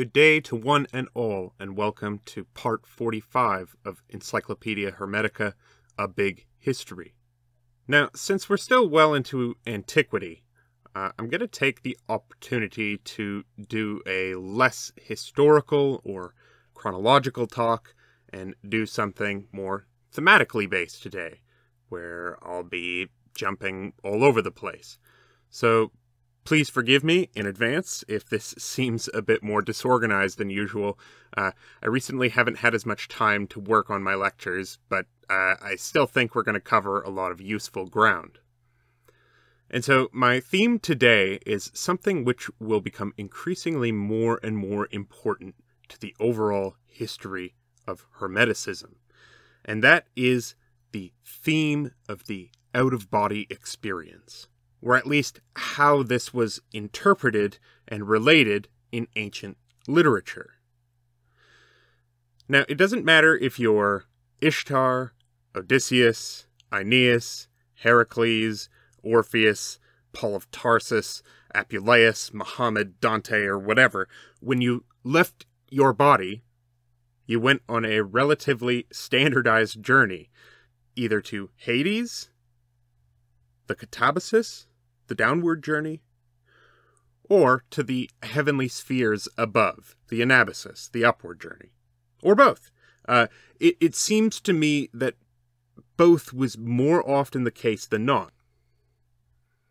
Good day to one and all, and welcome to part 45 of Encyclopedia Hermetica A Big History. Now, since we're still well into antiquity, uh, I'm going to take the opportunity to do a less historical or chronological talk and do something more thematically based today, where I'll be jumping all over the place. So Please forgive me in advance if this seems a bit more disorganized than usual. Uh, I recently haven't had as much time to work on my lectures, but uh, I still think we're going to cover a lot of useful ground. And so, my theme today is something which will become increasingly more and more important to the overall history of Hermeticism, and that is the theme of the out of body experience or at least how this was interpreted and related in ancient literature. Now, it doesn't matter if you're Ishtar, Odysseus, Aeneas, Heracles, Orpheus, Paul of Tarsus, Apuleius, Muhammad, Dante, or whatever, when you left your body, you went on a relatively standardized journey, either to Hades, the Catabasis, the downward journey, or to the heavenly spheres above, the anabasis, the upward journey, or both. Uh, it, it seems to me that both was more often the case than not.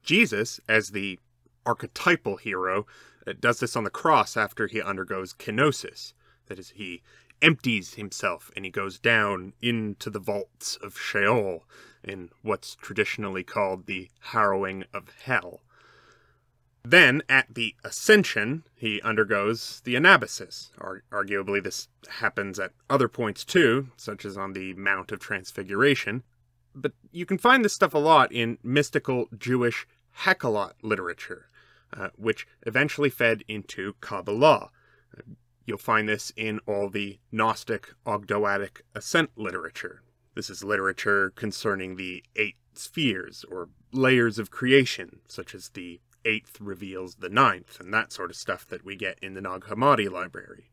Jesus, as the archetypal hero, uh, does this on the cross after he undergoes kenosis. That is, he empties himself and he goes down into the vaults of Sheol in what's traditionally called the harrowing of hell. Then, at the ascension, he undergoes the anabasis. Ar- arguably, this happens at other points too, such as on the Mount of Transfiguration. But you can find this stuff a lot in mystical Jewish Hekhalot literature, uh, which eventually fed into Kabbalah. You'll find this in all the Gnostic Ogdoadic ascent literature, this is literature concerning the eight spheres, or layers of creation, such as the eighth reveals the ninth, and that sort of stuff that we get in the Nag Hammadi library.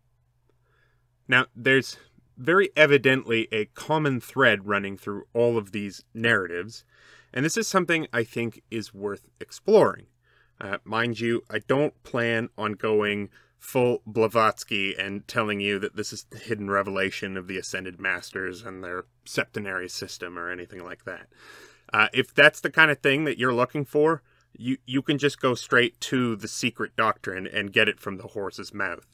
Now, there's very evidently a common thread running through all of these narratives, and this is something I think is worth exploring. Uh, mind you, I don't plan on going full Blavatsky and telling you that this is the hidden revelation of the Ascended Masters and their septenary system or anything like that. Uh, if that's the kind of thing that you're looking for, you, you can just go straight to the secret doctrine and get it from the horse's mouth.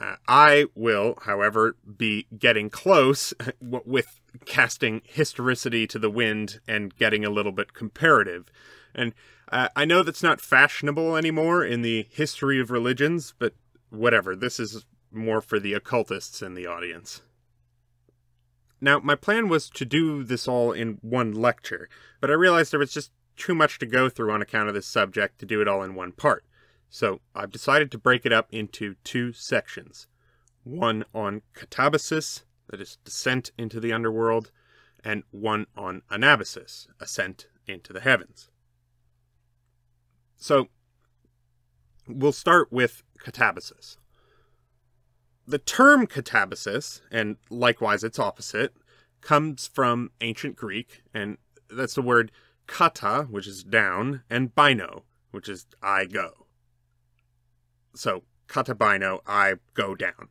Uh, I will, however, be getting close with casting historicity to the wind and getting a little bit comparative. And uh, I know that's not fashionable anymore in the history of religions, but whatever. This is more for the occultists in the audience. Now, my plan was to do this all in one lecture, but I realized there was just too much to go through on account of this subject to do it all in one part. So I've decided to break it up into two sections. One on catabasis, that is descent into the underworld, and one on anabasis, ascent into the heavens. So we'll start with catabasis. The term catabasis, and likewise its opposite, comes from ancient Greek, and that's the word kata, which is down, and bino, which is I go. So, kata bino, I go down.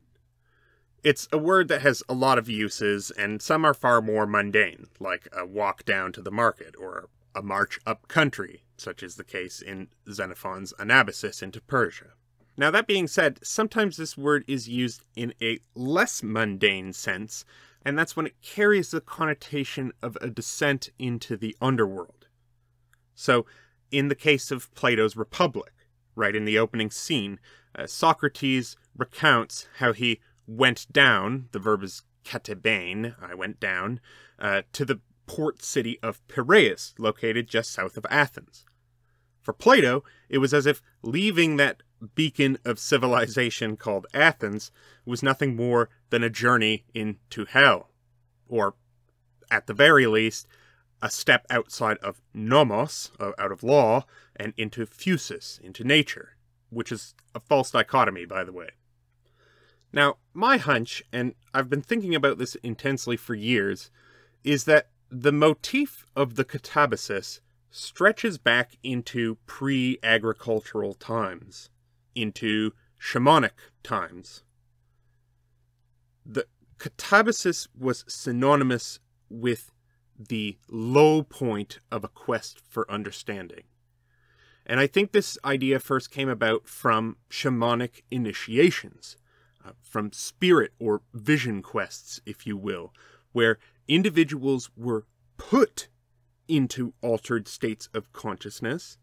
It's a word that has a lot of uses, and some are far more mundane, like a walk down to the market or a march up country, such is the case in Xenophon's Anabasis into Persia. Now, that being said, sometimes this word is used in a less mundane sense, and that's when it carries the connotation of a descent into the underworld. So, in the case of Plato's Republic, right in the opening scene, uh, Socrates recounts how he went down, the verb is katebein, I went down, uh, to the port city of Piraeus, located just south of Athens. For Plato, it was as if leaving that beacon of civilization called Athens was nothing more than a journey into hell, or, at the very least, a step outside of nomos, uh, out of law, and into phusis, into nature, which is a false dichotomy, by the way. Now, my hunch, and I've been thinking about this intensely for years, is that the motif of the catabasis stretches back into pre agricultural times, into shamanic times. The catabasis was synonymous with the low point of a quest for understanding. And I think this idea first came about from shamanic initiations, uh, from spirit or vision quests, if you will, where individuals were put into altered states of consciousness,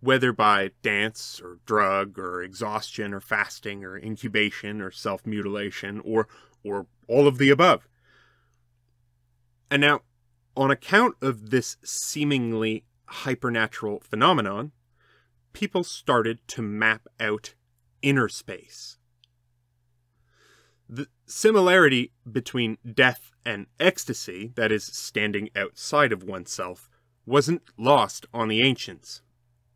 whether by dance or drug or exhaustion or fasting or incubation or self mutilation or, or all of the above. And now, on account of this seemingly hypernatural phenomenon, people started to map out inner space. The similarity between death and ecstasy, that is, standing outside of oneself, wasn't lost on the ancients.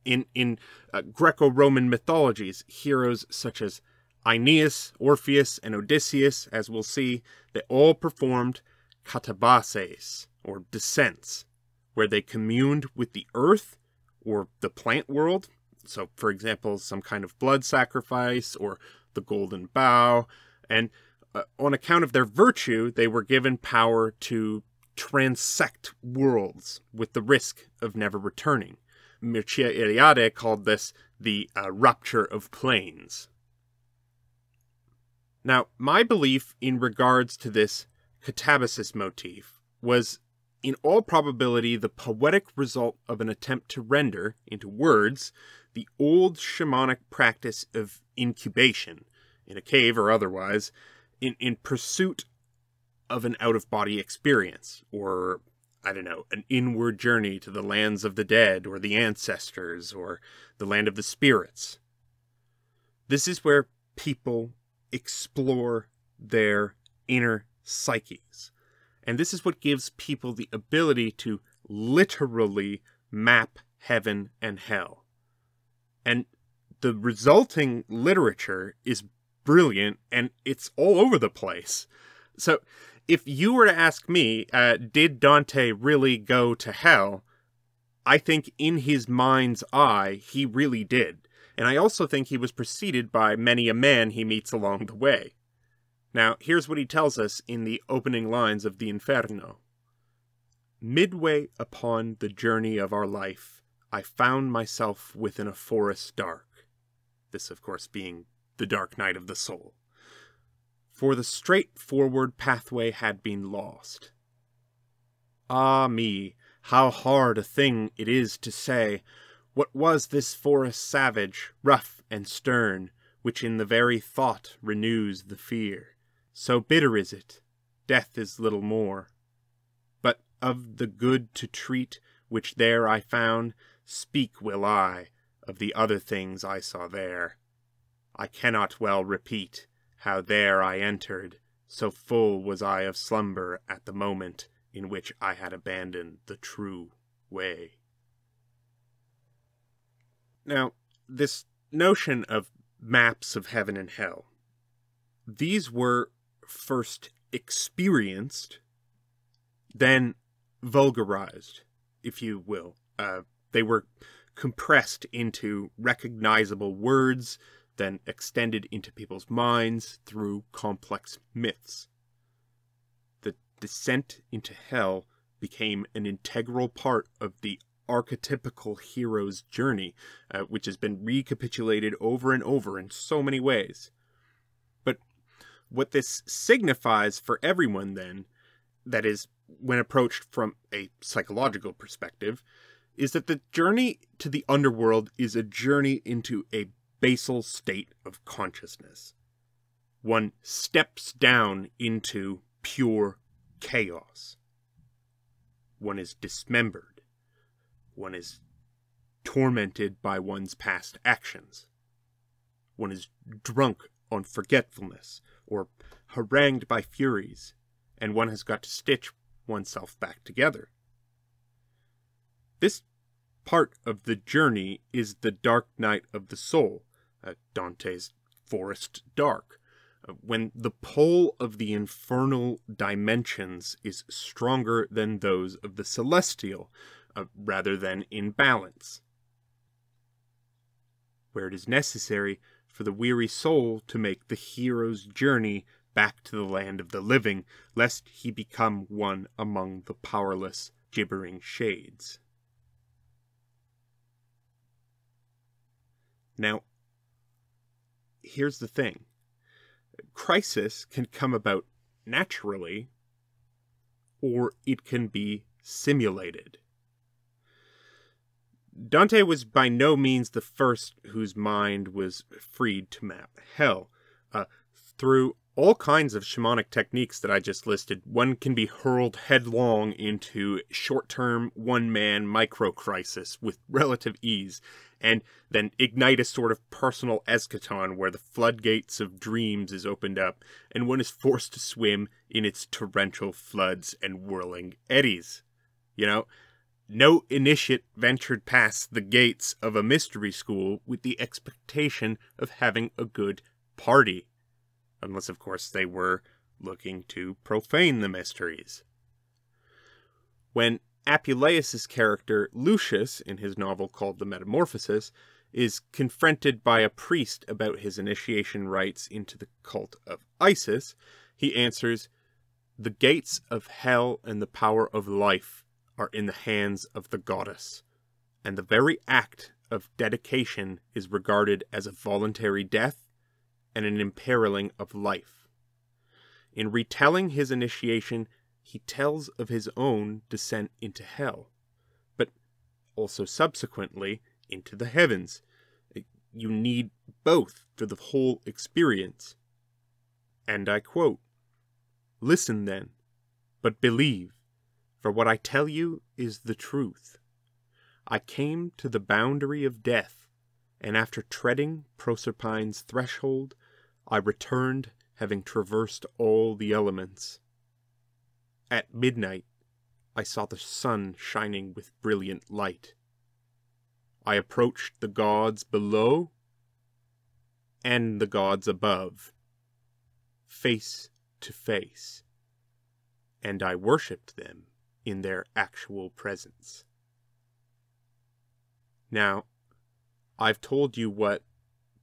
In, in uh, Greco Roman mythologies, heroes such as Aeneas, Orpheus, and Odysseus, as we'll see, they all performed katabases, or descents, where they communed with the earth or the plant world. So, for example, some kind of blood sacrifice or the golden bough. And uh, on account of their virtue, they were given power to transect worlds with the risk of never returning. Mircea Eliade called this the uh, rupture of planes. Now, my belief in regards to this catabasis motif was in all probability the poetic result of an attempt to render into words the old shamanic practice of incubation, in a cave or otherwise, in, in pursuit of an out of body experience, or, I don't know, an inward journey to the lands of the dead, or the ancestors, or the land of the spirits. This is where people explore their inner psyches. And this is what gives people the ability to literally map heaven and hell. And the resulting literature is brilliant and it's all over the place. So, if you were to ask me, uh, did Dante really go to hell? I think in his mind's eye, he really did. And I also think he was preceded by many a man he meets along the way. Now, here's what he tells us in the opening lines of the Inferno. Midway upon the journey of our life, I found myself within a forest dark. This, of course, being the dark night of the soul. For the straightforward pathway had been lost. Ah me, how hard a thing it is to say, what was this forest savage, rough and stern, which in the very thought renews the fear? So bitter is it, death is little more. But of the good to treat which there I found, speak will I of the other things I saw there. I cannot well repeat how there I entered, so full was I of slumber at the moment in which I had abandoned the true way. Now, this notion of maps of heaven and hell, these were first experienced, then vulgarized, if you will. Uh, they were compressed into recognizable words, then extended into people's minds through complex myths. The descent into hell became an integral part of the archetypical hero's journey, uh, which has been recapitulated over and over in so many ways. But what this signifies for everyone, then, that is, when approached from a psychological perspective, is that the journey to the underworld is a journey into a basal state of consciousness. One steps down into pure chaos. One is dismembered. One is tormented by one's past actions. One is drunk on forgetfulness or harangued by furies, and one has got to stitch oneself back together. This part of the journey is the dark night of the soul, Dante's forest dark, uh, when the pull of the infernal dimensions is stronger than those of the celestial, uh, rather than in balance. Where it is necessary for the weary soul to make the hero's journey back to the land of the living, lest he become one among the powerless, gibbering shades. Now, here's the thing crisis can come about naturally, or it can be simulated. Dante was by no means the first whose mind was freed to map hell. Uh, through all kinds of shamanic techniques that I just listed, one can be hurled headlong into short term, one man micro crisis with relative ease, and then ignite a sort of personal eschaton where the floodgates of dreams is opened up, and one is forced to swim in its torrential floods and whirling eddies. You know, no initiate ventured past the gates of a mystery school with the expectation of having a good party unless, of course, they were looking to profane the mysteries. When Apuleius' character, Lucius, in his novel called The Metamorphosis, is confronted by a priest about his initiation rites into the cult of Isis, he answers, The gates of hell and the power of life are in the hands of the goddess, and the very act of dedication is regarded as a voluntary death and an imperiling of life. In retelling his initiation, he tells of his own descent into hell, but also subsequently into the heavens. You need both for the whole experience. And I quote Listen then, but believe, for what I tell you is the truth. I came to the boundary of death, and after treading Proserpine's threshold, I returned, having traversed all the elements. At midnight, I saw the sun shining with brilliant light. I approached the gods below and the gods above, face to face, and I worshipped them in their actual presence. Now, I've told you what,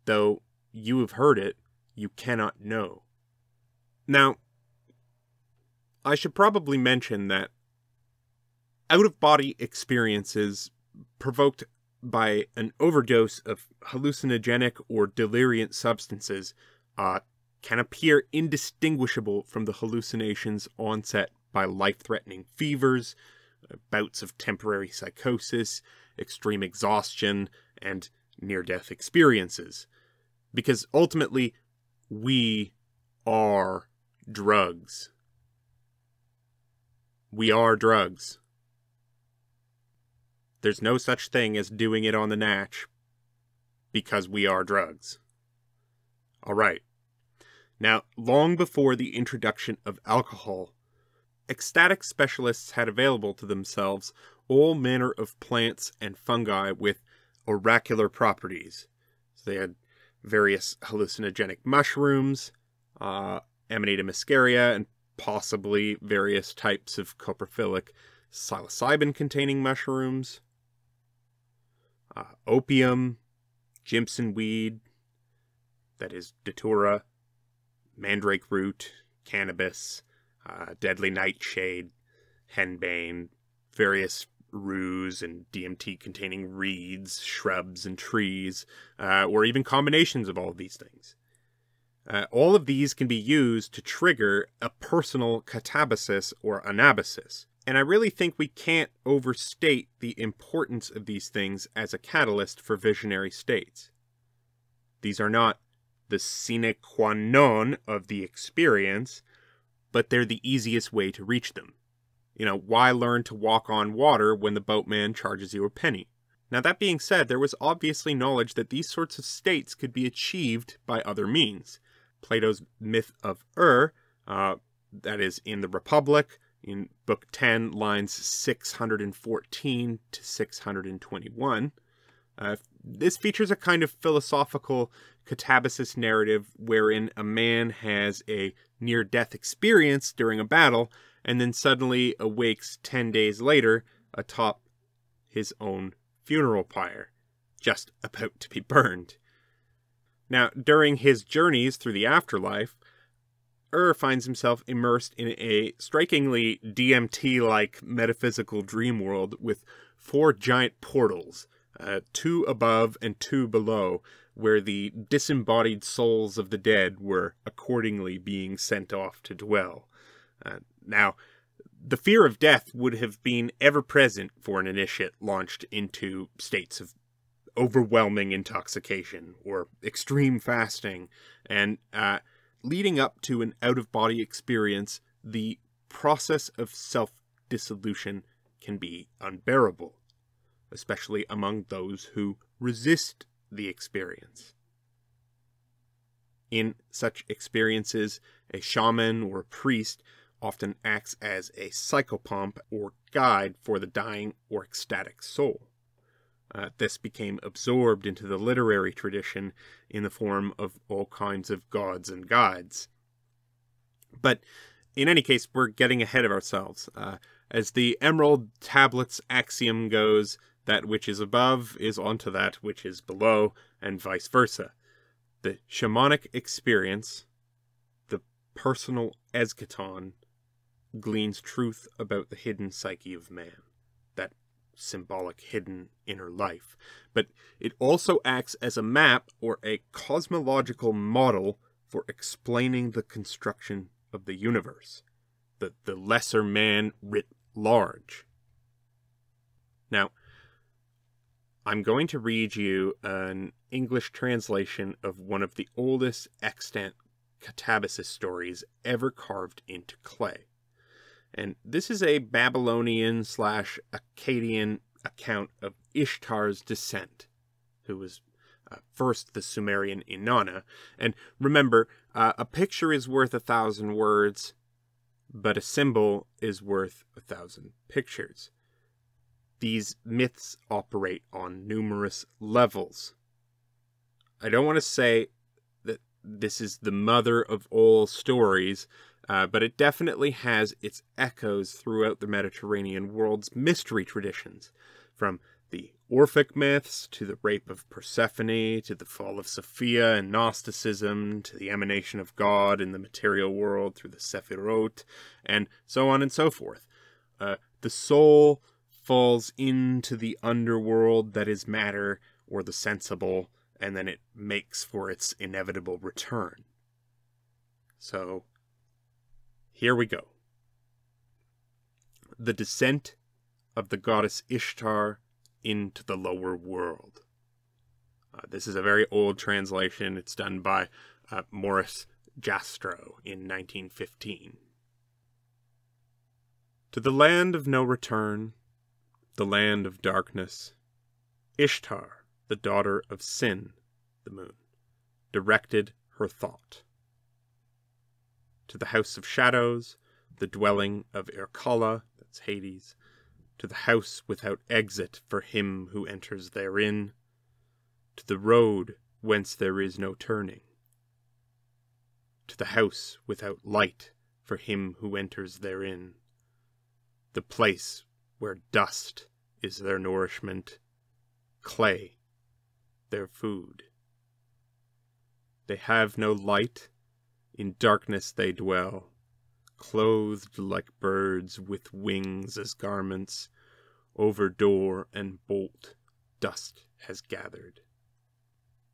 though you have heard it, you cannot know. Now, I should probably mention that out of body experiences provoked by an overdose of hallucinogenic or deliriant substances uh, can appear indistinguishable from the hallucinations onset by life threatening fevers, uh, bouts of temporary psychosis, extreme exhaustion, and near death experiences. Because ultimately, we are drugs. We are drugs. There's no such thing as doing it on the natch because we are drugs. All right. Now, long before the introduction of alcohol, ecstatic specialists had available to themselves all manner of plants and fungi with oracular properties. So they had various hallucinogenic mushrooms, uh, Amanita muscaria, and possibly various types of coprophilic psilocybin containing mushrooms, uh, opium, Jimson weed, that is datura, mandrake root, cannabis, uh, deadly nightshade, henbane, various rues and DMT containing reeds, shrubs, and trees, uh, or even combinations of all of these things. Uh, all of these can be used to trigger a personal catabasis or anabasis. And I really think we can't overstate the importance of these things as a catalyst for visionary states. These are not the sine qua non of the experience, but they're the easiest way to reach them. You know, why learn to walk on water when the boatman charges you a penny? Now, that being said, there was obviously knowledge that these sorts of states could be achieved by other means. Plato's myth of Ur, uh, that is in the Republic, in Book 10, lines 614 to 621. Uh, this features a kind of philosophical catabasis narrative wherein a man has a near death experience during a battle and then suddenly awakes 10 days later atop his own funeral pyre, just about to be burned. Now, during his journeys through the afterlife, Ur finds himself immersed in a strikingly DMT like metaphysical dream world with four giant portals, uh, two above and two below, where the disembodied souls of the dead were accordingly being sent off to dwell. Uh, now, the fear of death would have been ever present for an initiate launched into states of overwhelming intoxication or extreme fasting, and uh, leading up to an out of body experience, the process of self dissolution can be unbearable, especially among those who resist the experience. In such experiences, a shaman or a priest often acts as a psychopomp or guide for the dying or ecstatic soul. Uh, this became absorbed into the literary tradition in the form of all kinds of gods and guides. But in any case, we're getting ahead of ourselves. Uh, as the Emerald Tablets axiom goes, that which is above is onto that which is below, and vice versa. The shamanic experience, the personal eschaton, gleans truth about the hidden psyche of man, symbolic hidden inner life. But it also acts as a map or a cosmological model for explaining the construction of the universe, the, the lesser man writ large. Now, I'm going to read you an English translation of one of the oldest extant catabasis stories ever carved into clay. And this is a Babylonian slash Akkadian account of Ishtar's descent, who was uh, first the Sumerian Inanna. And remember, uh, a picture is worth a thousand words, but a symbol is worth a thousand pictures. These myths operate on numerous levels. I don't want to say that this is the mother of all stories, uh, but it definitely has its echoes throughout the Mediterranean world's mystery traditions, from the Orphic myths to the rape of Persephone to the fall of Sophia and Gnosticism to the emanation of God in the material world through the Sephirot, and so on and so forth. Uh, the soul falls into the underworld that is matter or the sensible, and then it makes for its inevitable return. So, here we go. The descent of the goddess Ishtar into the lower world. Uh, this is a very old translation. It's done by uh, Morris Jastrow in 1915. To the land of no return, the land of darkness, Ishtar, the daughter of Sin, the moon, directed her thought to the house of shadows, the dwelling of Irkalla, that's Hades, to the house without exit for him who enters therein, to the road whence there is no turning, to the house without light for him who enters therein, the place where dust is their nourishment, clay their food. They have no light in darkness they dwell, clothed like birds with wings as garments. Over door and bolt dust has gathered.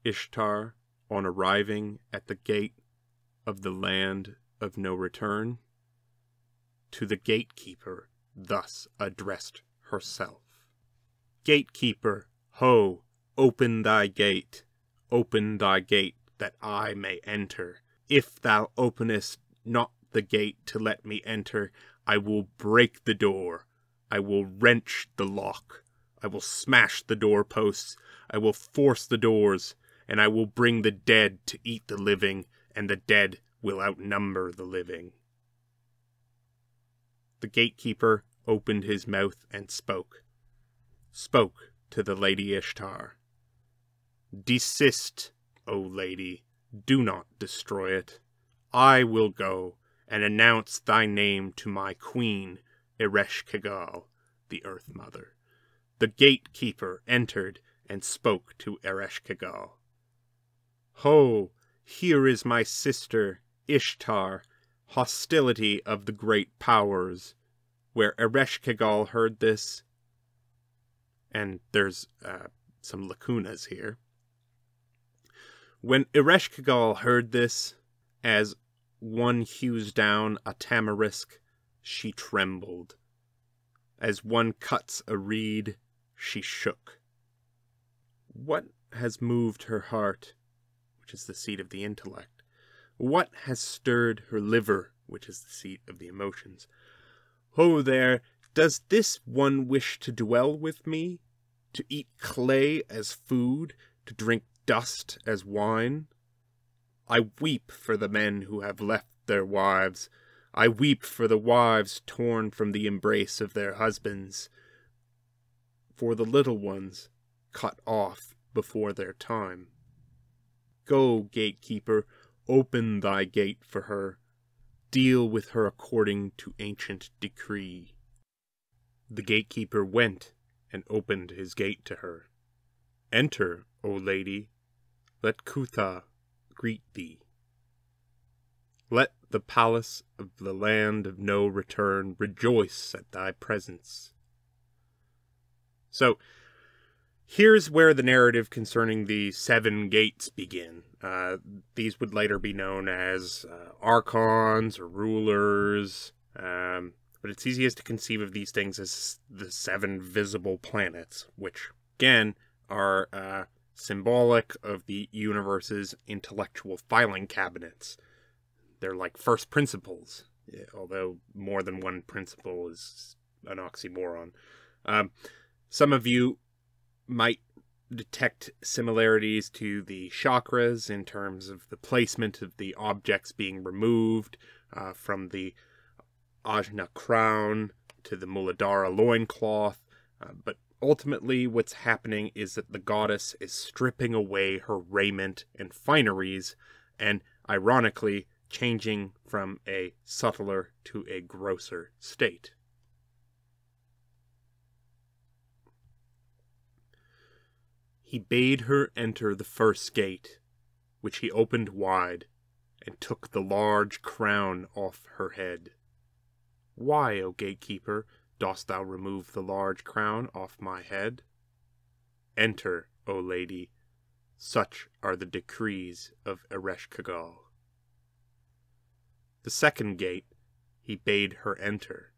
Ishtar, on arriving at the gate of the land of no return, to the gatekeeper thus addressed herself Gatekeeper, ho, open thy gate, open thy gate that I may enter if thou openest not the gate to let me enter, I will break the door. I will wrench the lock. I will smash the door posts. I will force the doors, and I will bring the dead to eat the living, and the dead will outnumber the living. The gatekeeper opened his mouth and spoke. Spoke to the Lady Ishtar. Desist O lady, do not destroy it. I will go and announce thy name to my queen, Ereshkigal, the Earth Mother. The gatekeeper entered and spoke to Ereshkigal. Ho, here is my sister, Ishtar, hostility of the great powers. Where Ereshkigal heard this, and there's uh, some lacunas here. When Ereshkigal heard this, as one hews down a tamarisk, she trembled. As one cuts a reed, she shook. What has moved her heart, which is the seat of the intellect? What has stirred her liver, which is the seat of the emotions? Ho there, does this one wish to dwell with me? To eat clay as food, to drink dust as wine? I weep for the men who have left their wives. I weep for the wives torn from the embrace of their husbands, for the little ones cut off before their time. Go, gatekeeper, open thy gate for her deal with her according to ancient decree. The gatekeeper went and opened his gate to her. Enter, O lady, let Kutha greet thee. Let the palace of the land of no return rejoice at thy presence. So, here's where the narrative concerning the seven gates begin. Uh, these would later be known as uh, archons or rulers, um, but it's easiest to conceive of these things as the seven visible planets, which, again, are uh, symbolic of the universe's intellectual filing cabinets. They're like first principles, although more than one principle is an oxymoron. Um, some of you might detect similarities to the chakras in terms of the placement of the objects being removed uh, from the Ajna crown to the Muladhara loincloth. Uh, but ultimately, what's happening is that the goddess is stripping away her raiment and fineries, and ironically, changing from a subtler to a grosser state. he bade her enter the first gate, which he opened wide, and took the large crown off her head. Why, O gatekeeper, dost thou remove the large crown off my head? Enter, O lady, such are the decrees of Ereshkigal. The second gate he bade her enter,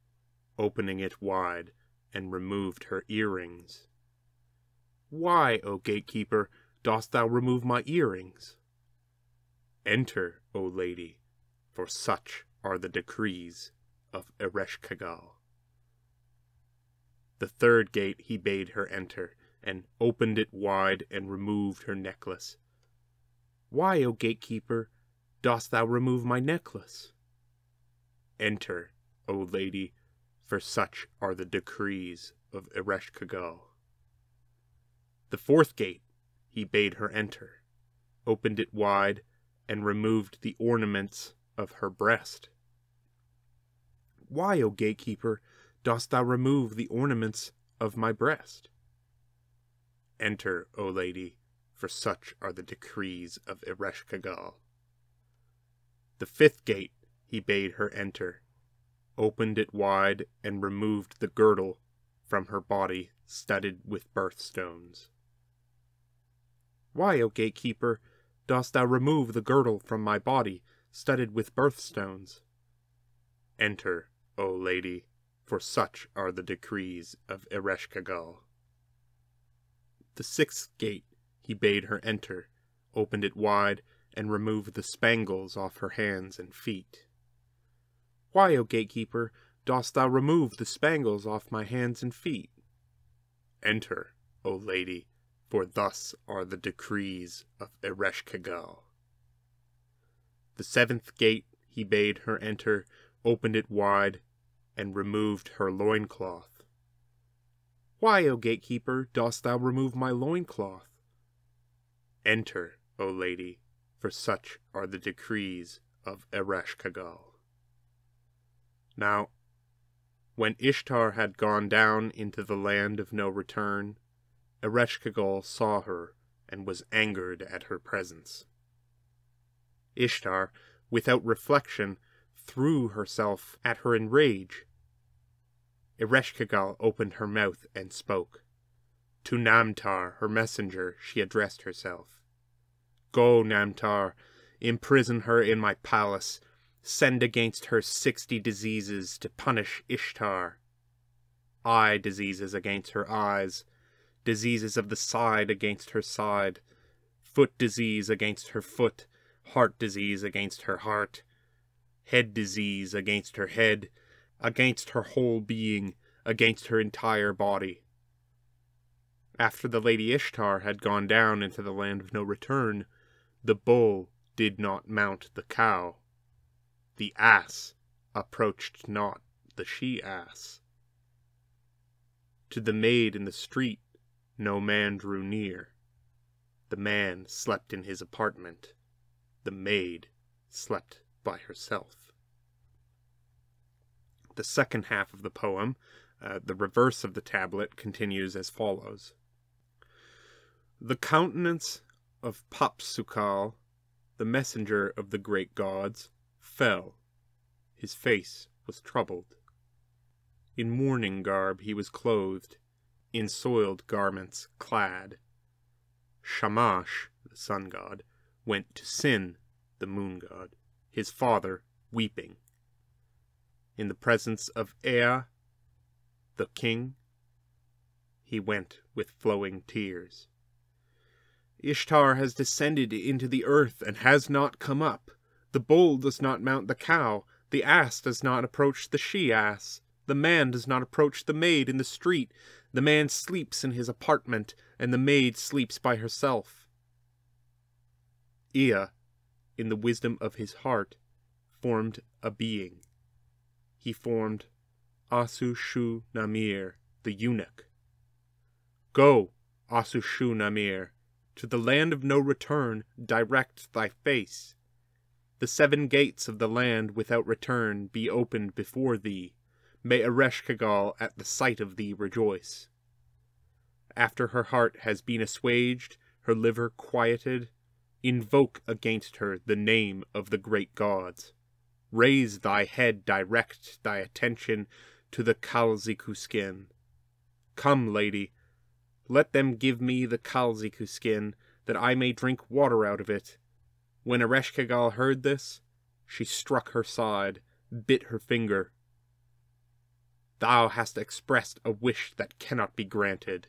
opening it wide, and removed her earrings. Why, O gatekeeper, dost thou remove my earrings? Enter, O lady, for such are the decrees of Ereshkigal. The third gate he bade her enter, and opened it wide, and removed her necklace. Why, O gatekeeper, dost thou remove my necklace? Enter, O lady, for such are the decrees of Ereshkigal. The fourth gate he bade her enter, opened it wide, and removed the ornaments of her breast. Why, O gatekeeper, dost thou remove the ornaments of my breast? Enter, O lady, for such are the decrees of Ereshkigal. The fifth gate he bade her enter, opened it wide, and removed the girdle from her body studded with birthstones. Why, O gatekeeper, dost thou remove the girdle from my body, studded with birthstones? Enter, O lady, for such are the decrees of Ereshkigal. The sixth gate he bade her enter, opened it wide, and removed the spangles off her hands and feet. Why, O gatekeeper, dost thou remove the spangles off my hands and feet? Enter, O lady, for thus are the decrees of Ereshkigal. The seventh gate he bade her enter, opened it wide, and removed her loincloth. Why, O gatekeeper, dost thou remove my loincloth? Enter, O lady, for such are the decrees of Ereshkigal. Now, when Ishtar had gone down into the land of no return, Ereshkigal saw her and was angered at her presence. Ishtar, without reflection, threw herself at her in rage. Ereshkigal opened her mouth and spoke. To Namtar, her messenger, she addressed herself. Go, Namtar, imprison her in my palace, send against her sixty diseases to punish Ishtar. Eye diseases against her eyes, diseases of the side against her side, foot disease against her foot, heart disease against her heart, head disease against her head, against her whole being, against her entire body. After the Lady Ishtar had gone down into the land of no return, the bull did not mount the cow. The ass approached not the she ass. To the maid in the street no man drew near. The man slept in his apartment. The maid slept by herself. The second half of the poem, uh, the reverse of the tablet, continues as follows The countenance of Papsukal, the messenger of the great gods, fell. His face was troubled. In mourning garb he was clothed, in soiled garments clad. Shamash, the sun god, went to Sin, the moon god, his father, weeping. In the presence of Ea, the king, he went with flowing tears. Ishtar has descended into the earth and has not come up. The bull does not mount the cow, the ass does not approach the she ass, the man does not approach the maid in the street, the man sleeps in his apartment, and the maid sleeps by herself. Ea, in the wisdom of his heart, formed a being. He formed Asu Shu Namir, the eunuch. Go, Asu Shu Namir, to the land of no return direct thy face. The seven gates of the land without return be opened before thee. May Ereshkigal at the sight of thee rejoice. After her heart has been assuaged, her liver quieted, invoke against her the name of the great gods. Raise thy head, direct thy attention to the Kalziku skin. Come, lady, let them give me the Kalziku skin, that I may drink water out of it. When Ereshkigal heard this, she struck her side, bit her finger. Thou hast expressed a wish that cannot be granted.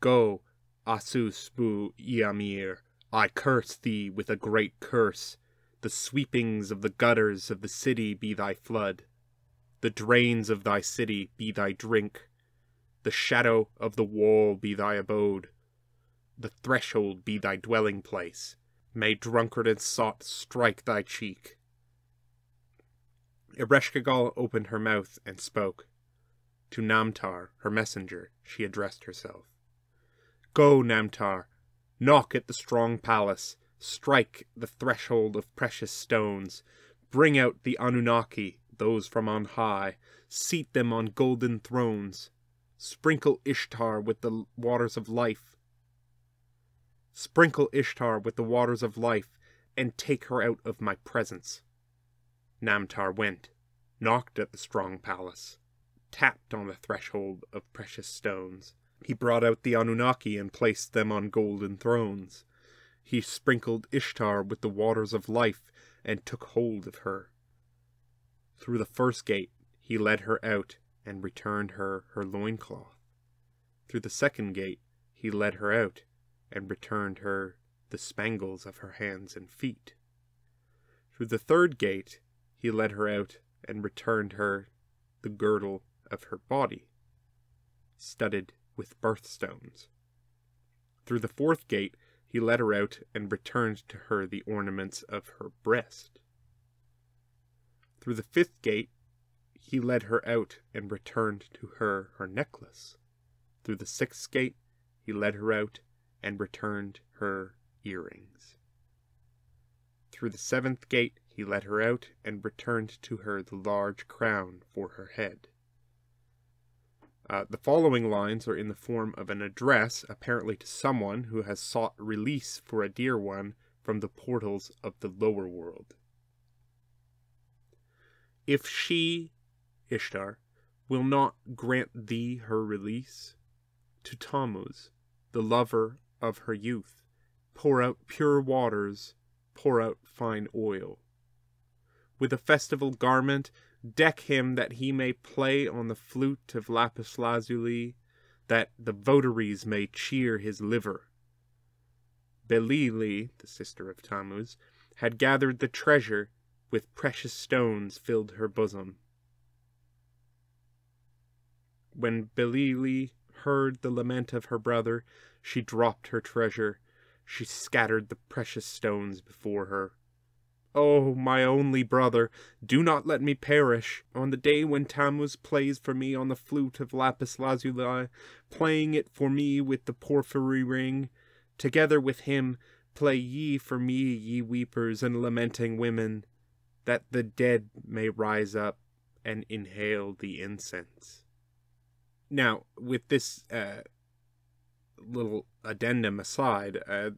Go, Asu Shu Namir, I curse thee with a great curse. The sweepings of the gutters of the city be thy flood. The drains of thy city be thy drink. The shadow of the wall be thy abode. The threshold be thy dwelling place. May drunkard and sot strike thy cheek. Ereshkigal opened her mouth and spoke. To Namtar, her messenger, she addressed herself. Go, Namtar, knock at the strong palace, strike the threshold of precious stones, bring out the Anunnaki, those from on high, seat them on golden thrones, Sprinkle Ishtar with the waters of life. Sprinkle Ishtar with the waters of life, and take her out of my presence. Namtar went, knocked at the strong palace, tapped on the threshold of precious stones. He brought out the Anunnaki and placed them on golden thrones. He sprinkled Ishtar with the waters of life and took hold of her. Through the first gate he led her out and returned her her loincloth. Through the second gate he led her out, and returned her the spangles of her hands and feet. Through the third gate he led her out, and returned her the girdle of her body, studded with birthstones. Through the fourth gate he led her out, and returned to her the ornaments of her breast. Through the fifth gate he led her out and returned to her her necklace. Through the sixth gate he led her out and returned her earrings. Through the seventh gate he led her out and returned to her the large crown for her head. Uh, the following lines are in the form of an address, apparently to someone who has sought release for a dear one from the portals of the lower world. If she, Ishtar, will not grant thee her release, to Tammuz, the lover of her youth, pour out pure waters, pour out fine oil. With a festival garment, deck him that he may play on the flute of lapis lazuli, that the votaries may cheer his liver. Belili, the sister of Tammuz, had gathered the treasure, with precious stones filled her bosom. When Belili heard the lament of her brother, she dropped her treasure. She scattered the precious stones before her. Oh, my only brother, do not let me perish. On the day when Tammuz plays for me on the flute of lapis lazuli, playing it for me with the porphyry ring, together with him play ye for me, ye weepers and lamenting women, that the dead may rise up and inhale the incense. Now, with this uh, little addendum aside, uh,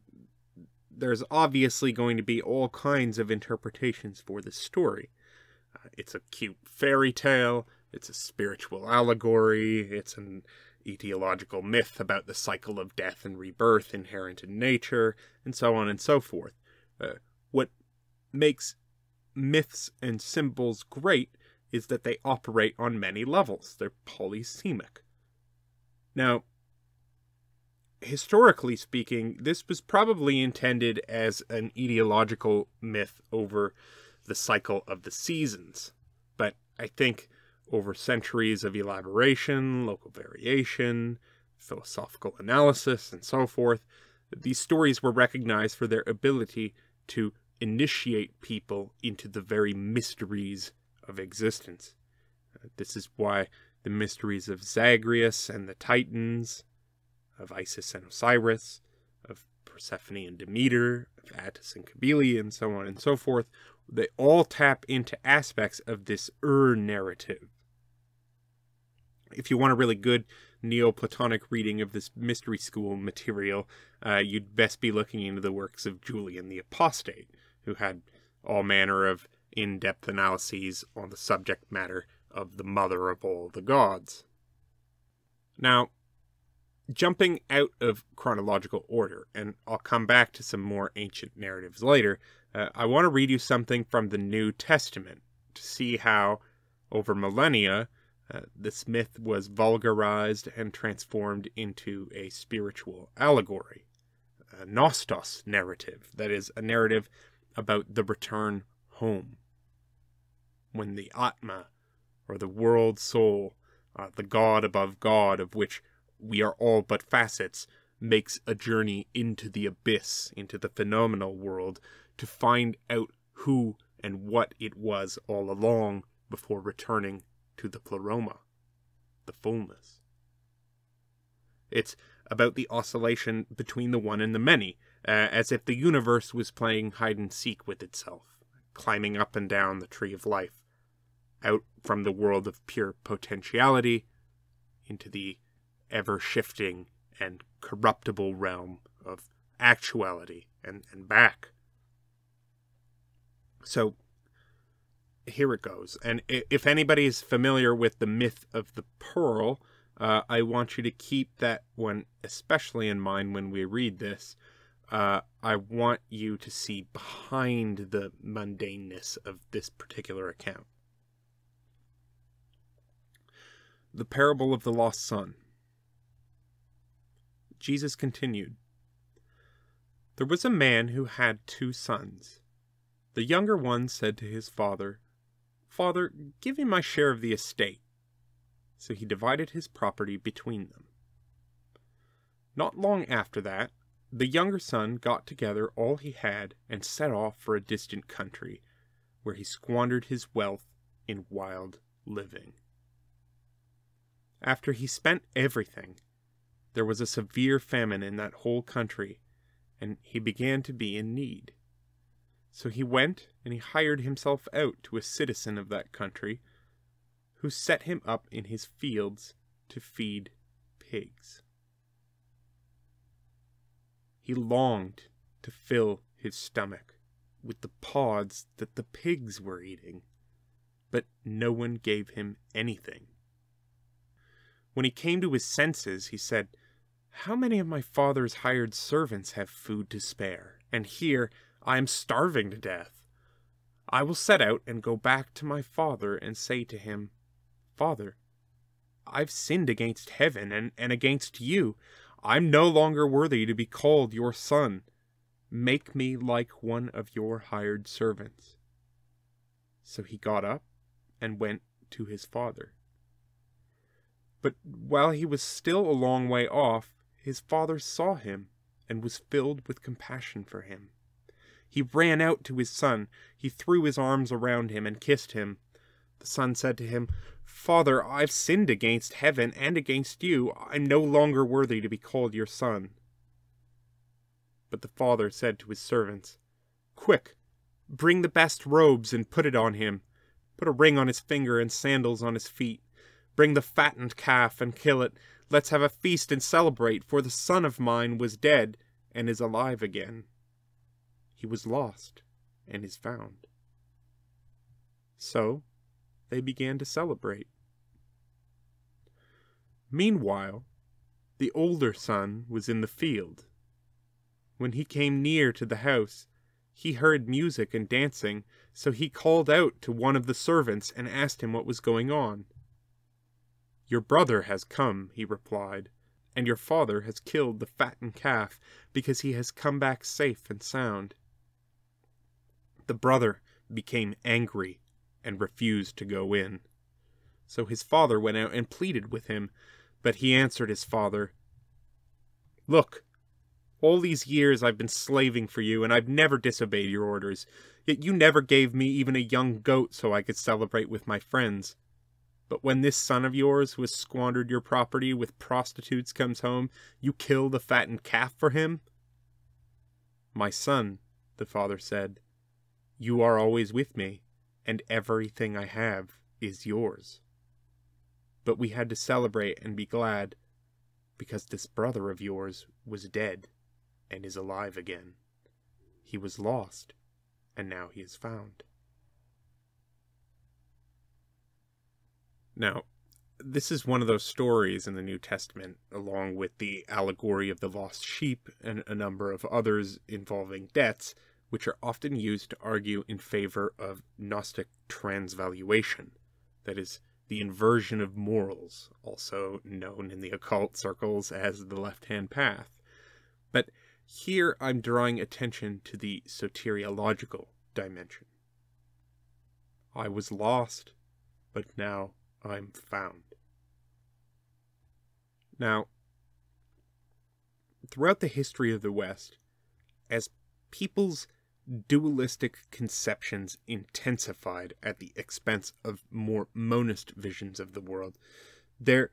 there's obviously going to be all kinds of interpretations for this story. Uh, it's a cute fairy tale, it's a spiritual allegory, it's an etiological myth about the cycle of death and rebirth inherent in nature, and so on and so forth. Uh, what makes myths and symbols great is that they operate on many levels. They're polysemic. Now, historically speaking, this was probably intended as an etiological myth over the cycle of the seasons. But I think over centuries of elaboration, local variation, philosophical analysis, and so forth, these stories were recognized for their ability to initiate people into the very mysteries of existence. Uh, this is why the mysteries of Zagreus and the Titans, of Isis and Osiris, of Persephone and Demeter, of Attis and Cybele, and so on and so forth, they all tap into aspects of this Ur narrative. If you want a really good Neoplatonic reading of this mystery school material, uh, you'd best be looking into the works of Julian the Apostate, who had all manner of in depth analyses on the subject matter of the mother of all the gods. Now, jumping out of chronological order, and I'll come back to some more ancient narratives later, uh, I want to read you something from the New Testament to see how, over millennia, uh, this myth was vulgarized and transformed into a spiritual allegory, a Nostos narrative, that is, a narrative about the return home. When the Atma, or the world soul, uh, the God above God, of which we are all but facets, makes a journey into the abyss, into the phenomenal world, to find out who and what it was all along before returning to the pleroma, the fullness. It's about the oscillation between the one and the many, uh, as if the universe was playing hide and seek with itself, climbing up and down the tree of life, out from the world of pure potentiality into the ever shifting and corruptible realm of actuality and, and back. So here it goes. And if anybody is familiar with the myth of the pearl, uh, I want you to keep that one especially in mind when we read this. Uh, I want you to see behind the mundaneness of this particular account. The parable of the lost son. Jesus continued There was a man who had two sons. The younger one said to his father, Father, give me my share of the estate. So he divided his property between them. Not long after that, the younger son got together all he had and set off for a distant country, where he squandered his wealth in wild living. After he spent everything, there was a severe famine in that whole country, and he began to be in need. So he went and he hired himself out to a citizen of that country, who set him up in his fields to feed pigs. He longed to fill his stomach with the pods that the pigs were eating, but no one gave him anything. When he came to his senses, he said, How many of my father's hired servants have food to spare? And here I am starving to death. I will set out and go back to my father and say to him, Father, I've sinned against heaven and, and against you. I'm no longer worthy to be called your son. Make me like one of your hired servants. So he got up and went to his father. But while he was still a long way off, his father saw him and was filled with compassion for him. He ran out to his son, he threw his arms around him and kissed him. The son said to him, Father, I've sinned against heaven and against you. I'm no longer worthy to be called your son. But the father said to his servants, Quick, bring the best robes and put it on him. Put a ring on his finger and sandals on his feet Bring the fattened calf and kill it. Let's have a feast and celebrate, for the son of mine was dead and is alive again. He was lost and is found. So they began to celebrate. Meanwhile, the older son was in the field. When he came near to the house, he heard music and dancing, so he called out to one of the servants and asked him what was going on. Your brother has come, he replied, and your father has killed the fattened calf, because he has come back safe and sound. The brother became angry and refused to go in. So his father went out and pleaded with him, but he answered his father, Look, all these years I've been slaving for you, and I've never disobeyed your orders, yet you never gave me even a young goat so I could celebrate with my friends. But when this son of yours who has squandered your property with prostitutes comes home, you kill the fattened calf for him? My son, the father said, you are always with me, and everything I have is yours. But we had to celebrate and be glad, because this brother of yours was dead and is alive again. He was lost, and now he is found. Now, this is one of those stories in the New Testament, along with the allegory of the lost sheep and a number of others involving debts, which are often used to argue in favor of Gnostic transvaluation, that is, the inversion of morals, also known in the occult circles as the left hand path. But here I'm drawing attention to the soteriological dimension. I was lost, but now I'm found. Now, throughout the history of the West, as people's dualistic conceptions intensified at the expense of more monist visions of the world, their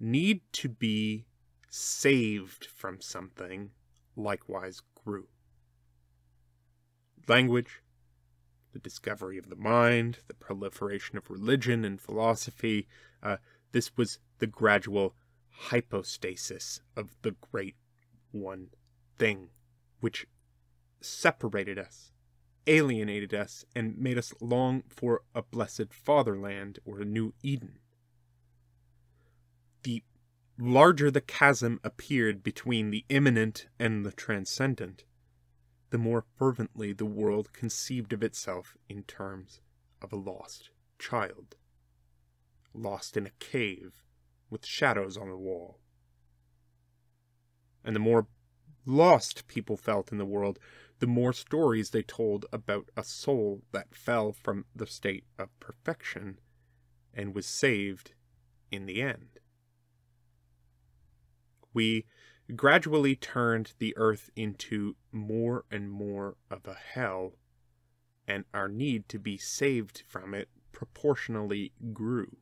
need to be saved from something likewise grew. Language, the discovery of the mind, the proliferation of religion and philosophy. Uh, this was the gradual hypostasis of the great one thing, which separated us, alienated us, and made us long for a blessed fatherland or a new Eden. The larger the chasm appeared between the immanent and the transcendent, the more fervently the world conceived of itself in terms of a lost child, lost in a cave with shadows on the wall. And the more lost people felt in the world, the more stories they told about a soul that fell from the state of perfection and was saved in the end. We gradually turned the earth into more and more of a hell, and our need to be saved from it proportionally grew.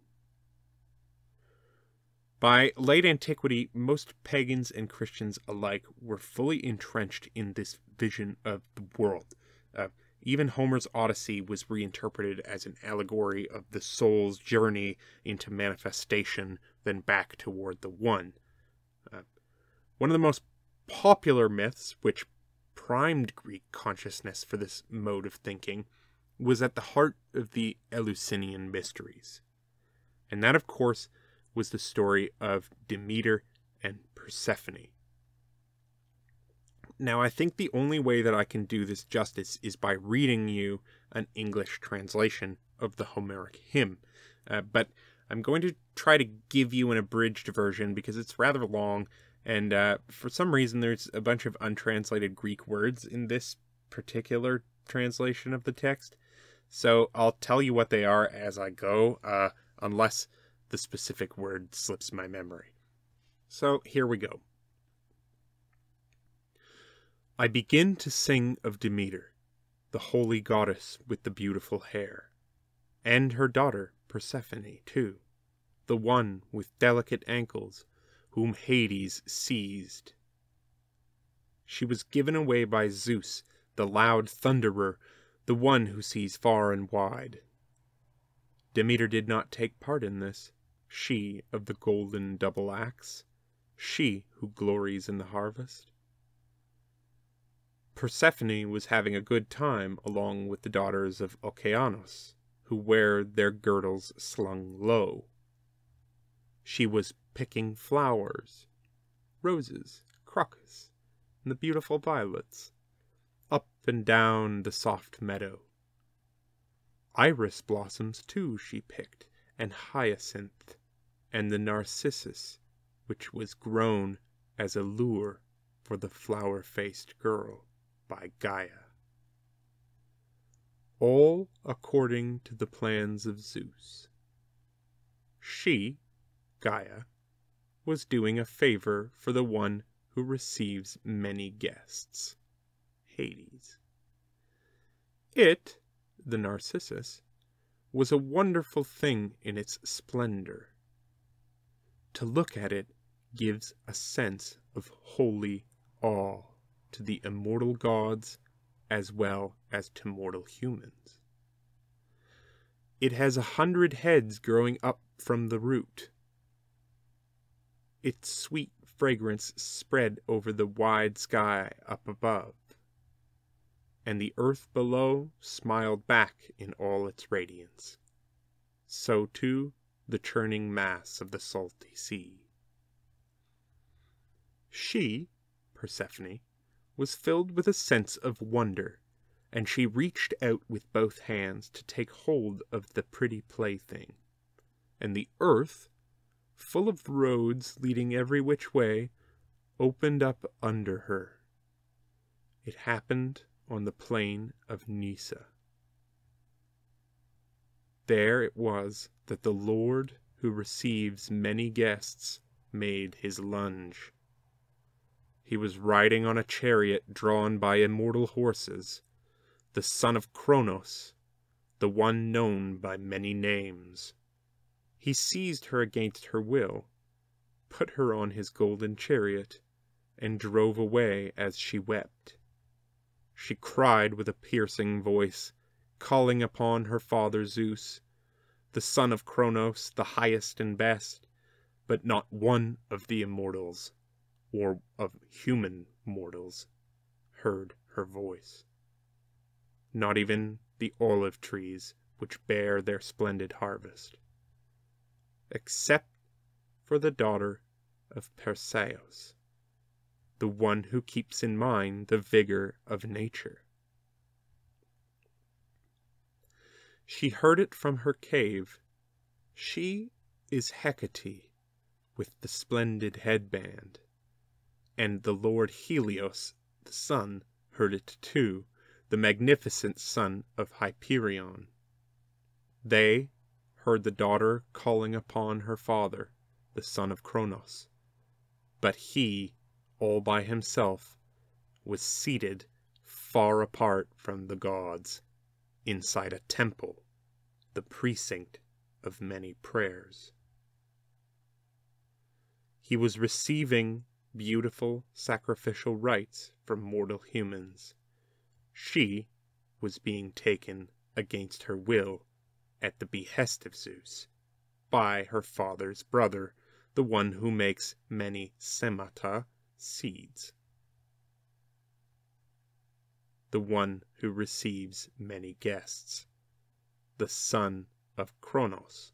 By late antiquity, most pagans and Christians alike were fully entrenched in this vision of the world. Uh, even Homer's Odyssey was reinterpreted as an allegory of the soul's journey into manifestation, then back toward the One. Uh, one of the most popular myths, which primed Greek consciousness for this mode of thinking, was at the heart of the Eleusinian mysteries. And that, of course, was the story of Demeter and Persephone. Now, I think the only way that I can do this justice is by reading you an English translation of the Homeric hymn. Uh, but I'm going to try to give you an abridged version because it's rather long, and uh, for some reason, there's a bunch of untranslated Greek words in this particular translation of the text. So I'll tell you what they are as I go, uh, unless the specific word slips my memory. So here we go. I begin to sing of Demeter, the holy goddess with the beautiful hair, and her daughter Persephone, too, the one with delicate ankles, whom Hades seized. She was given away by Zeus, the loud thunderer, the one who sees far and wide. Demeter did not take part in this, she of the golden double axe, she who glories in the harvest. Persephone was having a good time along with the daughters of Okeanos, who wear their girdles slung low. She was picking flowers, roses, crocus, and the beautiful violets, up and down the soft meadow. Iris blossoms too she picked, and hyacinth, and the narcissus, which was grown as a lure for the flower-faced girl by Gaia. All according to the plans of Zeus. She, Gaia, was doing a favor for the one who receives many guests, Hades. It, the Narcissus, was a wonderful thing in its splendor. To look at it gives a sense of holy awe to the immortal gods as well as to mortal humans. It has a hundred heads growing up from the root. Its sweet fragrance spread over the wide sky up above, and the earth below smiled back in all its radiance. So too the churning mass of the salty sea. She, Persephone, was filled with a sense of wonder, and she reached out with both hands to take hold of the pretty plaything. And the earth, full of roads leading every which way, opened up under her. It happened on the plain of Nysa. There it was that the Lord who receives many guests made his lunge. He was riding on a chariot drawn by immortal horses, the son of Kronos, the one known by many names. He seized her against her will, put her on his golden chariot, and drove away as she wept. She cried with a piercing voice, calling upon her father Zeus, the son of Kronos, the highest and best, but not one of the immortals or of human mortals, heard her voice. Not even the olive trees which bear their splendid harvest, except for the daughter of Perseus, the one who keeps in mind the vigor of nature. She heard it from her cave. She is Hecate with the splendid headband and the Lord Helios, the sun, heard it too, the magnificent son of Hyperion. They heard the daughter calling upon her father, the son of Kronos. But he, all by himself, was seated far apart from the gods, inside a temple, the precinct of many prayers. He was receiving beautiful sacrificial rites from mortal humans. She, was being taken against her will, at the behest of Zeus, by her father's brother, the one who makes many semata seeds, the one who receives many guests, the son of Kronos,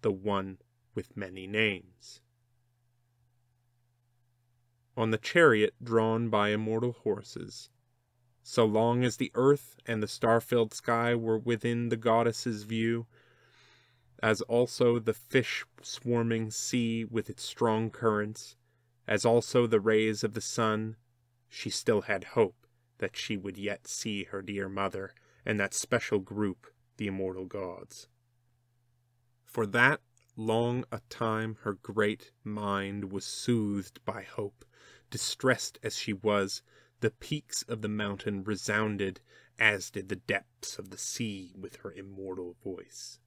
the one with many names. On the chariot drawn by immortal horses, so long as the earth and the star-filled sky were within the goddess's view, as also the fish-swarming sea with its strong currents, as also the rays of the sun, she still had hope that she would yet see her dear mother and that special group, the immortal gods. For that long a time her great mind was soothed by hope. Distressed as she was, the peaks of the mountain resounded, as did the depths of the sea with her immortal voice.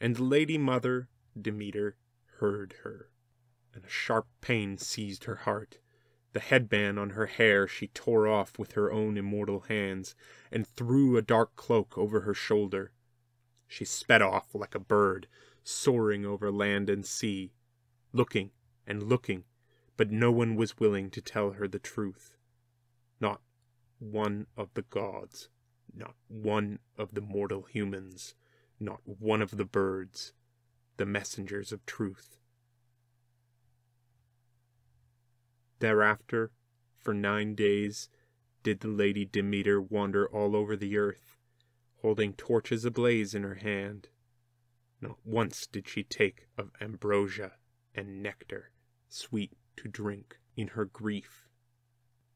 And the Lady Mother, Demeter, heard her, and a sharp pain seized her heart. The headband on her hair she tore off with her own immortal hands, and threw a dark cloak over her shoulder. She sped off like a bird, soaring over land and sea, looking and looking, but no one was willing to tell her the truth. One of the gods, not one of the mortal humans, not one of the birds, the messengers of truth. Thereafter, for nine days, did the Lady Demeter wander all over the earth, holding torches ablaze in her hand. Not once did she take of ambrosia and nectar, sweet to drink, in her grief,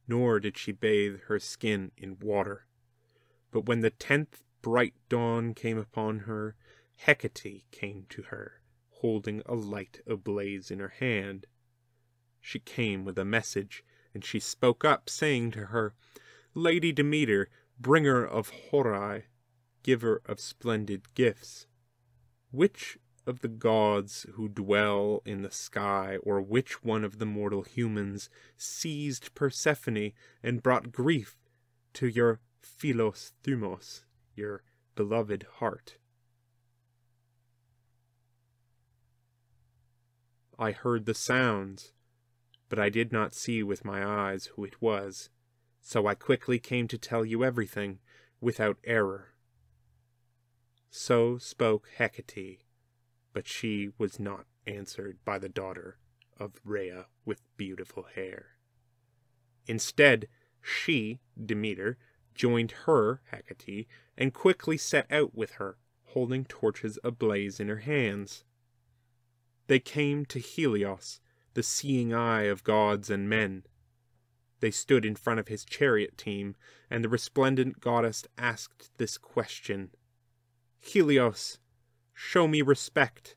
nor did she bathe her skin in water. But when the tenth bright dawn came upon her, Hecate came to her, holding a light ablaze in her hand. She came with a message, and she spoke up, saying to her, Lady Demeter, bringer of Horai, giver of splendid gifts, which of the gods who dwell in the sky, or which one of the mortal humans, seized Persephone and brought grief to your Philos Thumos, your beloved heart? I heard the sounds, but I did not see with my eyes who it was, so I quickly came to tell you everything without error. So spoke Hecate, but she was not answered by the daughter of Rhea with beautiful hair. Instead, she, Demeter, joined her, Hecate, and quickly set out with her, holding torches ablaze in her hands. They came to Helios, the seeing eye of gods and men. They stood in front of his chariot team, and the resplendent goddess asked this question Helios, show me respect.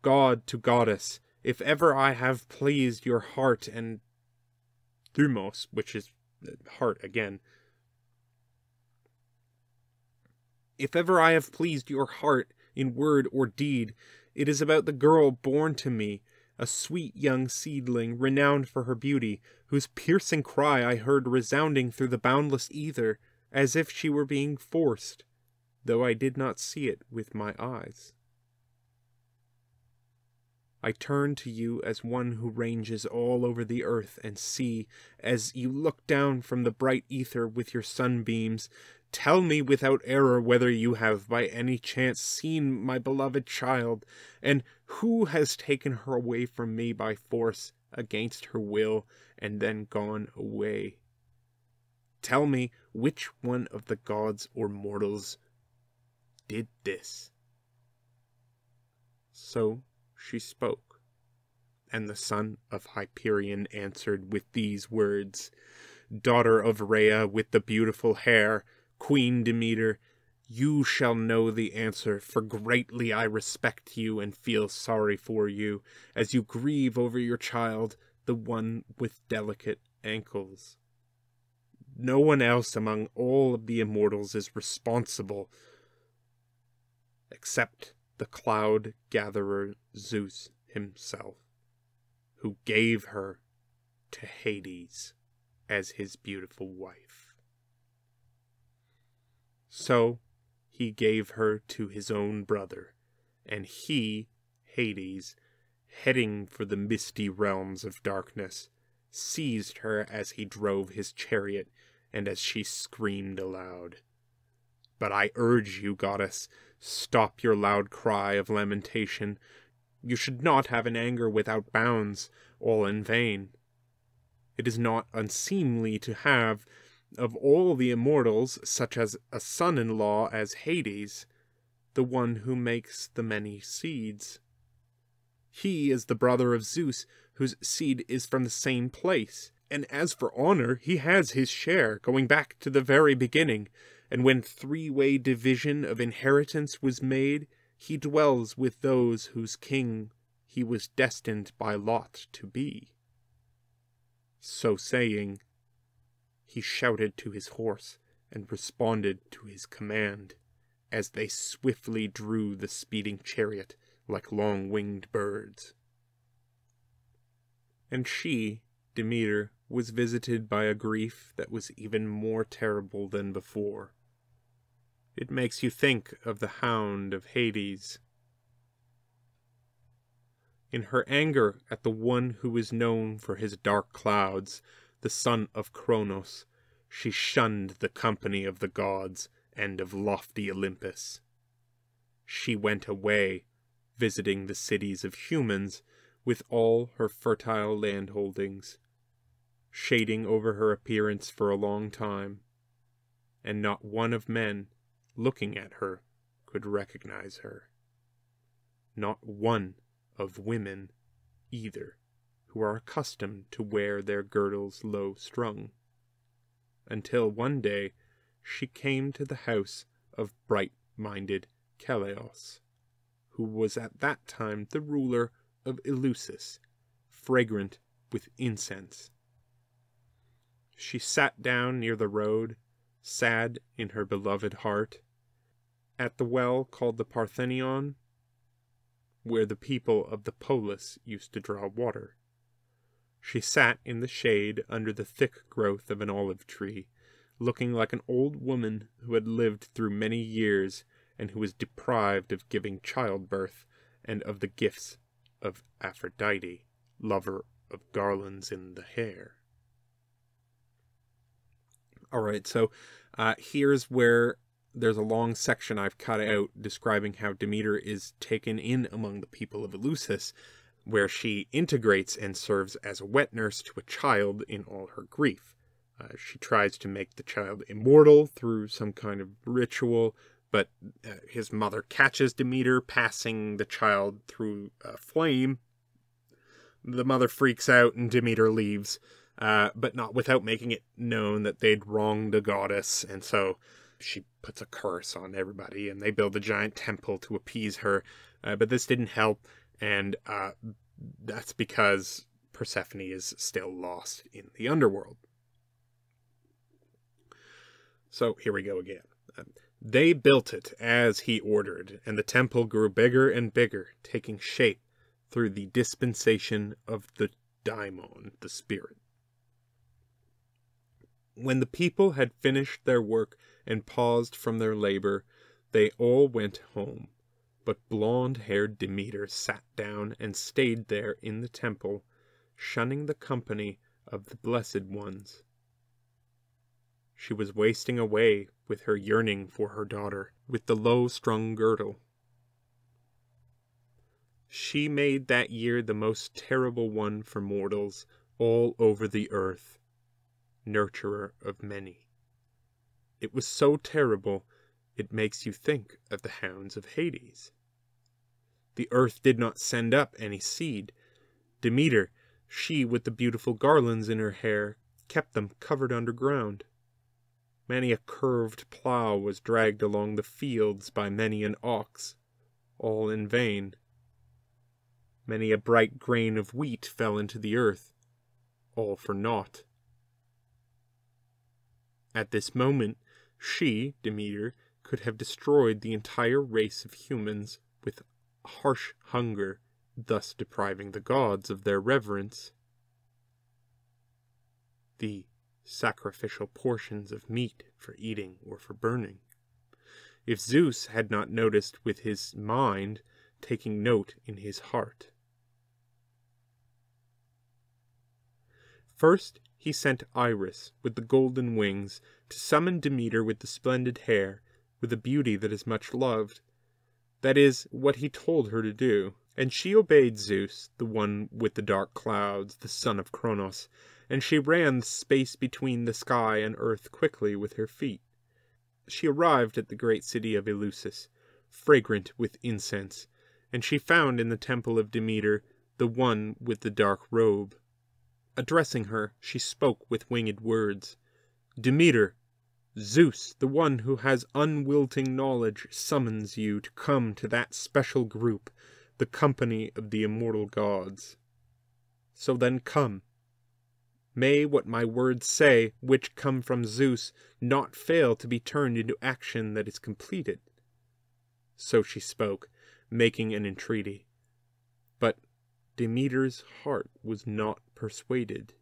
God to goddess, if ever I have pleased your heart and Thumos, which is heart again. If ever I have pleased your heart in word or deed, it is about the girl born to me, a sweet young seedling, renowned for her beauty, whose piercing cry I heard resounding through the boundless ether, as if she were being forced though I did not see it with my eyes. I turn to you as one who ranges all over the earth and see, as you look down from the bright ether with your sunbeams, tell me without error whether you have by any chance seen my beloved child, and who has taken her away from me by force against her will, and then gone away. Tell me which one of the gods or mortals did this. So she spoke, and the son of Hyperion answered with these words Daughter of Rhea with the beautiful hair, Queen Demeter, you shall know the answer, for greatly I respect you and feel sorry for you, as you grieve over your child, the one with delicate ankles. No one else among all of the immortals is responsible except the cloud gatherer Zeus himself, who gave her to Hades as his beautiful wife. So he gave her to his own brother, and he, Hades, heading for the misty realms of darkness, seized her as he drove his chariot and as she screamed aloud. But I urge you, goddess, stop your loud cry of lamentation. You should not have an anger without bounds, all in vain. It is not unseemly to have, of all the immortals, such as a son in law as Hades, the one who makes the many seeds. He is the brother of Zeus, whose seed is from the same place. And as for honor, he has his share, going back to the very beginning. And when three way division of inheritance was made, he dwells with those whose king he was destined by lot to be. So saying, he shouted to his horse and responded to his command as they swiftly drew the speeding chariot like long winged birds. And she, Demeter, was visited by a grief that was even more terrible than before. It makes you think of the hound of Hades. In her anger at the one who is known for his dark clouds, the son of Kronos, she shunned the company of the gods and of lofty Olympus. She went away, visiting the cities of humans with all her fertile landholdings, shading over her appearance for a long time, and not one of men looking at her could recognize her. Not one of women either, who are accustomed to wear their girdles low strung. Until one day she came to the house of bright minded Keleos, who was at that time the ruler of Eleusis, fragrant with incense. She sat down near the road, sad in her beloved heart, at the well called the Parthenion, where the people of the polis used to draw water. She sat in the shade under the thick growth of an olive tree, looking like an old woman who had lived through many years and who was deprived of giving childbirth and of the gifts of Aphrodite, lover of garlands in the hair. All right, so uh, here's where there's a long section I've cut out describing how Demeter is taken in among the people of Eleusis, where she integrates and serves as a wet nurse to a child in all her grief. Uh, she tries to make the child immortal through some kind of ritual, but uh, his mother catches Demeter passing the child through a flame. The mother freaks out and Demeter leaves, uh, but not without making it known that they'd wronged a goddess, and so she puts a curse on everybody, and they build a giant temple to appease her. Uh, but this didn't help, and uh, that's because Persephone is still lost in the underworld. So here we go again. Um, they built it as he ordered, and the temple grew bigger and bigger, taking shape through the dispensation of the daimon, the spirit. When the people had finished their work and paused from their labor, they all went home. But blonde haired Demeter sat down and stayed there in the temple, shunning the company of the blessed ones. She was wasting away with her yearning for her daughter, with the low strung girdle. She made that year the most terrible one for mortals all over the earth, nurturer of many. It was so terrible it makes you think of the hounds of Hades. The earth did not send up any seed. Demeter, she with the beautiful garlands in her hair, kept them covered underground. Many a curved plough was dragged along the fields by many an ox, all in vain. Many a bright grain of wheat fell into the earth, all for naught. At this moment, she, Demeter, could have destroyed the entire race of humans with harsh hunger, thus depriving the gods of their reverence. The sacrificial portions of meat for eating or for burning. if Zeus had not noticed with his mind, taking note in his heart. First, he sent Iris with the golden wings to summon Demeter with the splendid hair, with a beauty that is much loved. That is what he told her to do. And she obeyed Zeus, the one with the dark clouds, the son of Cronos, and she ran the space between the sky and earth quickly with her feet. She arrived at the great city of Eleusis, fragrant with incense, and she found in the temple of Demeter the one with the dark robe. Addressing her, she spoke with winged words. Demeter, Zeus, the one who has unwilting knowledge, summons you to come to that special group the company of the immortal gods. So then come. May what my words say, which come from Zeus, not fail to be turned into action that is completed. So she spoke, making an entreaty. Demeter's heart was not persuaded.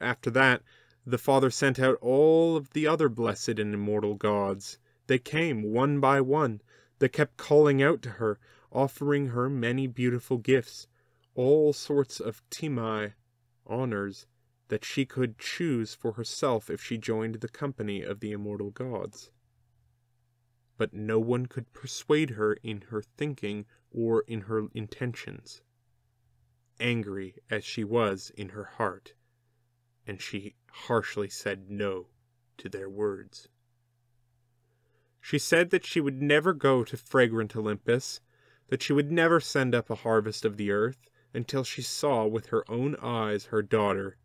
After that, the father sent out all of the other blessed and immortal gods. They came one by one. They kept calling out to her, offering her many beautiful gifts, all sorts of timai, honors, that she could choose for herself if she joined the company of the immortal gods. But no one could persuade her in her thinking or in her intentions. Angry as she was in her heart, and she harshly said no to their words. She said that she would never go to fragrant Olympus, that she would never send up a harvest of the earth until she saw with her own eyes her daughter,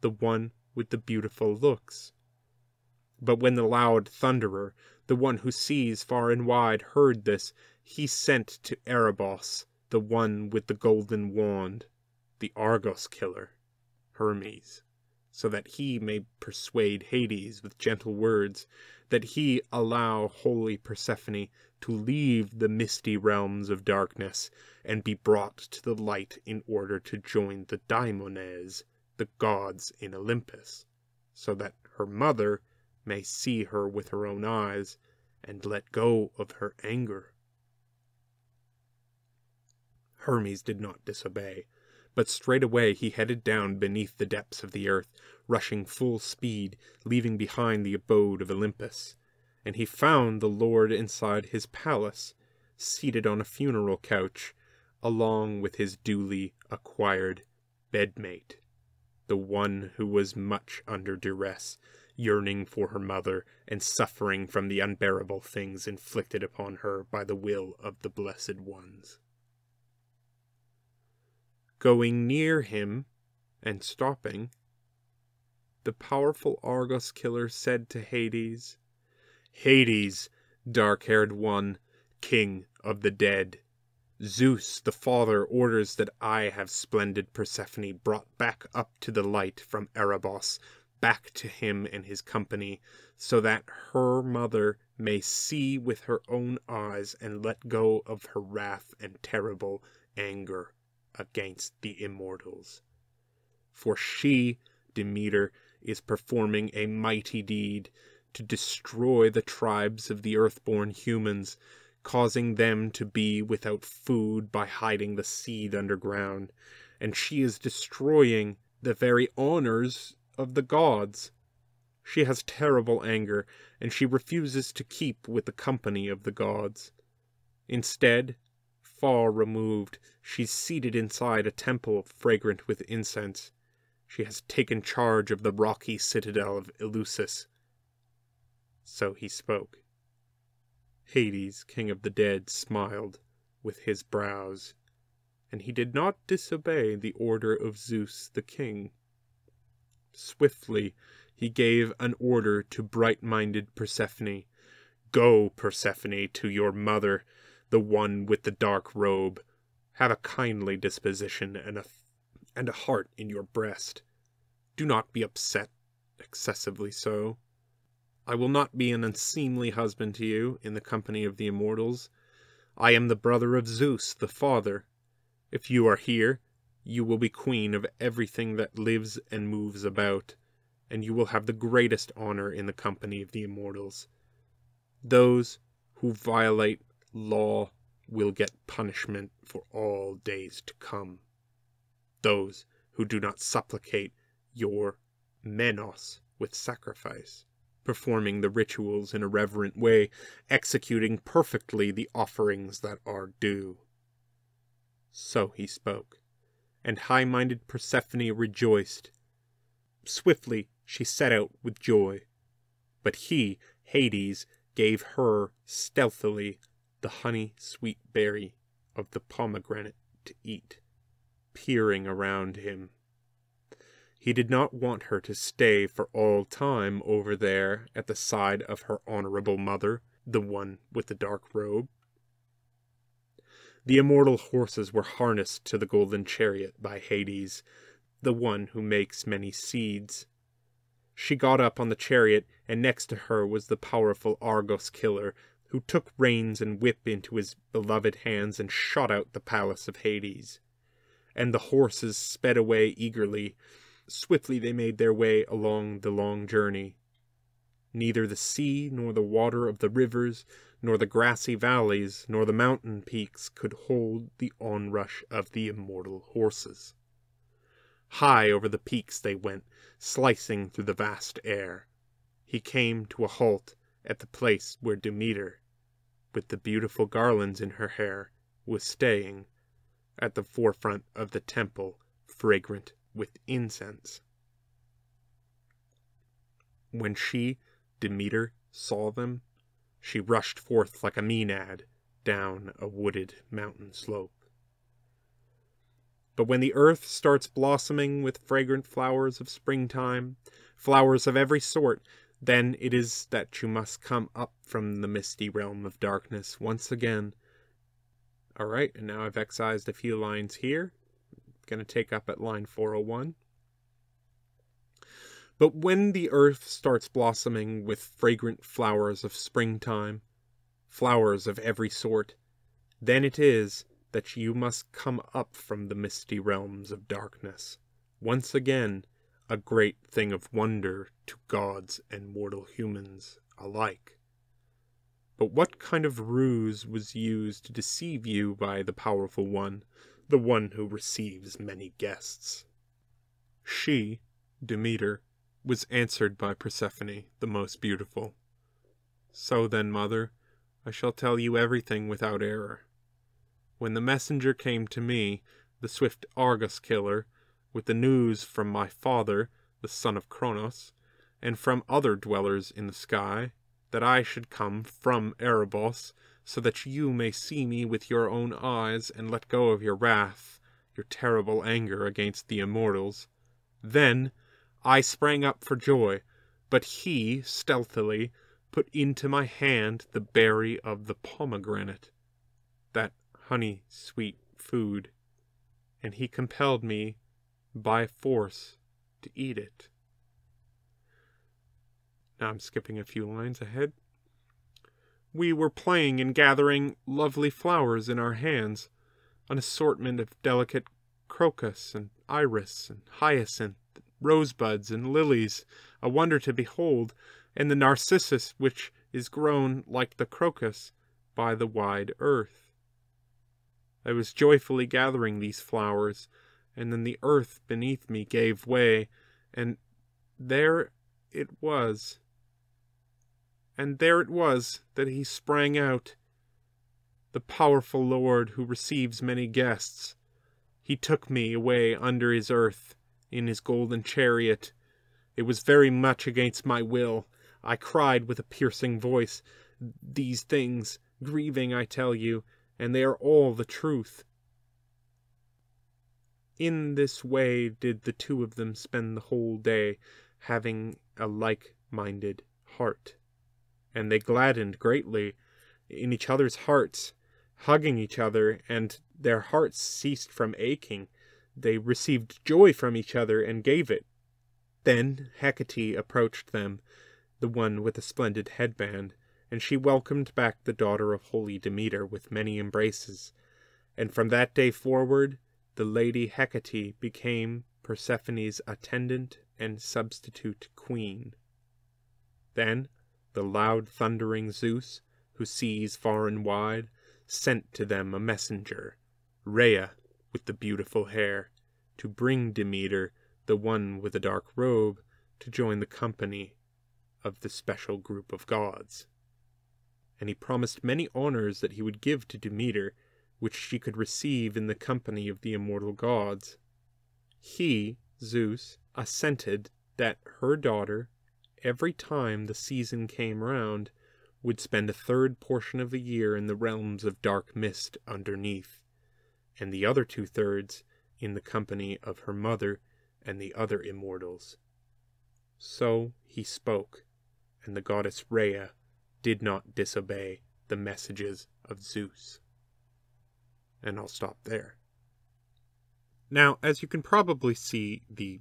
the one with the beautiful looks. But when the loud thunderer, the one who sees far and wide, heard this, he sent to Erebos, the one with the golden wand, the Argos killer, Hermes, so that he may persuade Hades with gentle words that he allow holy Persephone to leave the misty realms of darkness and be brought to the light in order to join the daimones, the gods in Olympus, so that her mother may see her with her own eyes and let go of her anger. Hermes did not disobey, but straightway he headed down beneath the depths of the earth, rushing full speed, leaving behind the abode of Olympus. And he found the lord inside his palace, seated on a funeral couch, along with his duly acquired bedmate, the one who was much under duress, yearning for her mother, and suffering from the unbearable things inflicted upon her by the will of the blessed ones. Going near him and stopping, the powerful Argos killer said to Hades, Hades, dark haired one, king of the dead, Zeus the Father orders that I have splendid Persephone brought back up to the light from Erebos, back to him and his company, so that her mother may see with her own eyes and let go of her wrath and terrible anger against the immortals. For she, Demeter, is performing a mighty deed to destroy the tribes of the earthborn humans, causing them to be without food by hiding the seed underground, and she is destroying the very honors of the gods. She has terrible anger, and she refuses to keep with the company of the gods. Instead, far removed, she's seated inside a temple fragrant with incense. She has taken charge of the rocky citadel of Eleusis. So he spoke. Hades, king of the dead, smiled with his brows, and he did not disobey the order of Zeus the king. Swiftly he gave an order to bright-minded Persephone. Go, Persephone, to your mother the one with the dark robe. Have a kindly disposition and a, and a heart in your breast. Do not be upset excessively so. I will not be an unseemly husband to you in the company of the immortals. I am the brother of Zeus, the father. If you are here, you will be queen of everything that lives and moves about, and you will have the greatest honor in the company of the immortals. Those who violate law will get punishment for all days to come. Those who do not supplicate your menos with sacrifice, performing the rituals in a reverent way, executing perfectly the offerings that are due. So he spoke, and high minded Persephone rejoiced. Swiftly she set out with joy, but he, Hades, gave her stealthily the honey sweet berry of the pomegranate to eat, peering around him. He did not want her to stay for all time over there at the side of her honorable mother, the one with the dark robe. The immortal horses were harnessed to the golden chariot by Hades, the one who makes many seeds. She got up on the chariot, and next to her was the powerful Argus killer, who took reins and whip into his beloved hands and shot out the palace of Hades. And the horses sped away eagerly. Swiftly they made their way along the long journey. Neither the sea, nor the water of the rivers, nor the grassy valleys, nor the mountain peaks could hold the onrush of the immortal horses. High over the peaks they went, slicing through the vast air. He came to a halt at the place where Demeter, with the beautiful garlands in her hair, was staying, at the forefront of the temple, fragrant with incense. When she, Demeter, saw them, she rushed forth like a Maenad down a wooded mountain slope. But when the earth starts blossoming with fragrant flowers of springtime, flowers of every sort, then it is that you must come up from the misty realm of darkness once again. Alright, and now I've excised a few lines here. Going to take up at line 401. But when the earth starts blossoming with fragrant flowers of springtime, flowers of every sort, then it is that you must come up from the misty realms of darkness, once again a great thing of wonder to gods and mortal humans alike. But what kind of ruse was used to deceive you by the powerful one, the one who receives many guests? She, Demeter, was answered by Persephone, the most beautiful. So then, mother, I shall tell you everything without error. When the messenger came to me, the swift Argus killer, with the news from my father, the son of Kronos, and from other dwellers in the sky, that I should come from Erebos, so that you may see me with your own eyes and let go of your wrath, your terrible anger against the immortals. Then I sprang up for joy, but he, stealthily, put into my hand the berry of the pomegranate, that honey sweet food, and he compelled me by force to eat it. Now I'm skipping a few lines ahead. We were playing and gathering lovely flowers in our hands, an assortment of delicate crocus and iris and hyacinth, rosebuds and lilies, a wonder to behold, and the narcissus which is grown like the crocus by the wide earth. I was joyfully gathering these flowers, and then the earth beneath me gave way, and there it was. And there it was that he sprang out, the powerful lord who receives many guests. He took me away under his earth, in his golden chariot. It was very much against my will. I cried with a piercing voice, These things, grieving, I tell you, and they are all the truth. In this way did the two of them spend the whole day, having a like minded heart. And they gladdened greatly in each other's hearts, hugging each other, and their hearts ceased from aching. They received joy from each other and gave it. Then Hecate approached them, the one with the splendid headband, and she welcomed back the daughter of holy Demeter with many embraces. And from that day forward, the lady Hecate became Persephone's attendant and substitute queen. Then, the loud thundering Zeus, who sees far and wide, sent to them a messenger, Rhea, with the beautiful hair, to bring Demeter, the one with the dark robe, to join the company of the special group of gods. And he promised many honors that he would give to Demeter, which she could receive in the company of the immortal gods. He, Zeus, assented that her daughter, every time the season came round, would spend a third portion of the year in the realms of dark mist underneath, and the other two thirds in the company of her mother and the other immortals. So he spoke, and the goddess Rhea did not disobey the messages of Zeus. And I'll stop there. Now, as you can probably see, the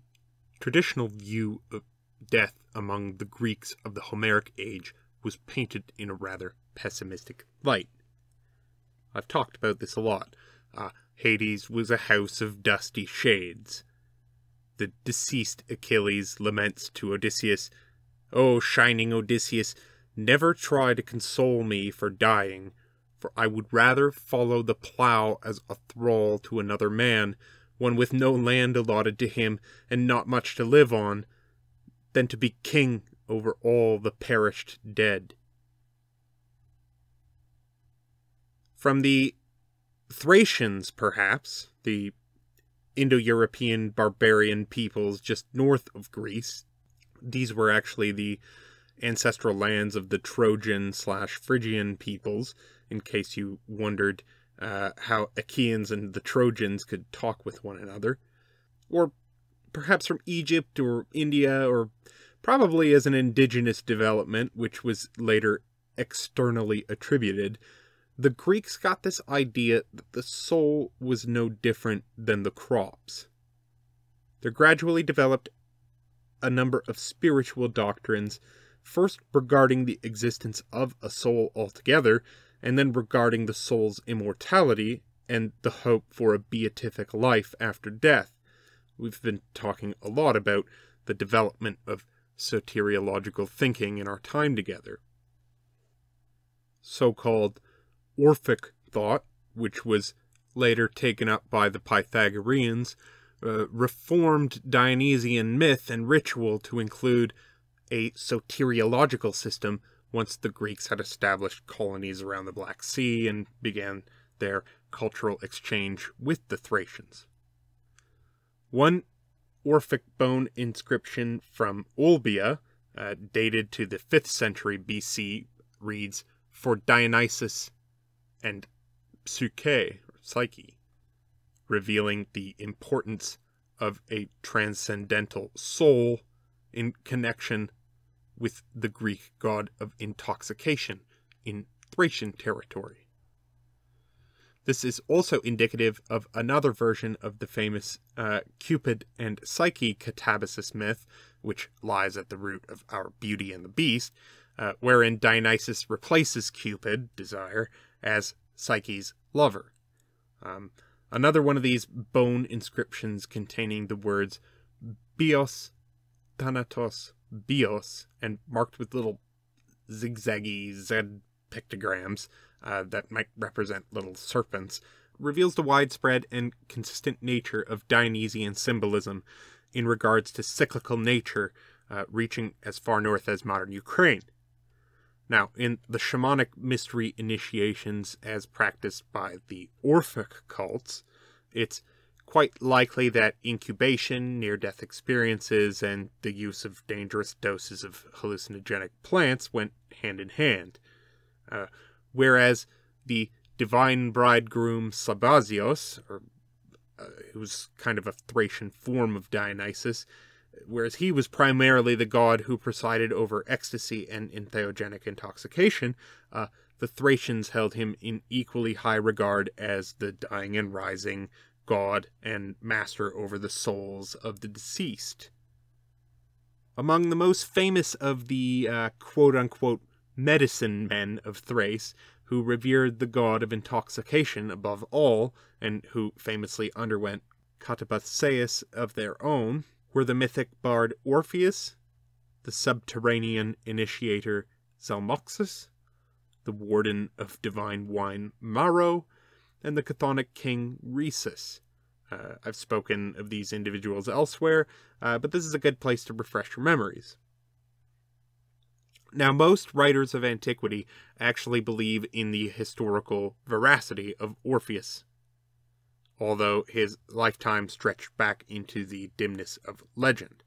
traditional view of death among the Greeks of the Homeric age was painted in a rather pessimistic light. I've talked about this a lot. Uh, Hades was a house of dusty shades. The deceased Achilles laments to Odysseus, O shining Odysseus, never try to console me for dying, for I would rather follow the plough as a thrall to another man, one with no land allotted to him and not much to live on, than to be king over all the perished dead. From the Thracians, perhaps, the Indo European barbarian peoples just north of Greece, these were actually the ancestral lands of the Trojan slash Phrygian peoples, in case you wondered uh, how Achaeans and the Trojans could talk with one another. Or perhaps from Egypt or India, or probably as an indigenous development, which was later externally attributed. The Greeks got this idea that the soul was no different than the crops. There gradually developed a number of spiritual doctrines, first regarding the existence of a soul altogether, and then regarding the soul's immortality and the hope for a beatific life after death. We've been talking a lot about the development of soteriological thinking in our time together. So called Orphic thought, which was later taken up by the Pythagoreans, uh, reformed Dionysian myth and ritual to include a soteriological system once the Greeks had established colonies around the Black Sea and began their cultural exchange with the Thracians. One Orphic bone inscription from Olbia, uh, dated to the 5th century BC, reads, For Dionysus and Psyche, Psyche, revealing the importance of a transcendental soul in connection with the Greek god of intoxication in Thracian territory. This is also indicative of another version of the famous uh, Cupid and Psyche catabasis myth, which lies at the root of our Beauty and the Beast, uh, wherein Dionysus replaces Cupid, desire, as Psyche's lover. Um, another one of these bone inscriptions containing the words bios, thanatos, bios, and marked with little zigzaggy Z pictograms uh, that might represent little serpents, reveals the widespread and consistent nature of Dionysian symbolism in regards to cyclical nature, uh, reaching as far north as modern Ukraine. Now, in the shamanic mystery initiations as practiced by the Orphic cults, it's quite likely that incubation, near death experiences, and the use of dangerous doses of hallucinogenic plants went hand in hand. Uh, whereas the divine bridegroom Sabazios, or uh, who was kind of a Thracian form of Dionysus, whereas he was primarily the god who presided over ecstasy and entheogenic intoxication, uh, the Thracians held him in equally high regard as the dying and rising god and master over the souls of the deceased. Among the most famous of the uh, quote unquote medicine men of Thrace, who revered the god of intoxication above all, and who famously underwent katabathesis of their own, were the mythic bard Orpheus, the subterranean initiator Zalmoxis, the warden of divine wine Maro, and the chthonic king Rhesus. Uh, I've spoken of these individuals elsewhere, uh, but this is a good place to refresh your memories. Now, most writers of antiquity actually believe in the historical veracity of Orpheus, although his lifetime stretched back into the dimness of legend.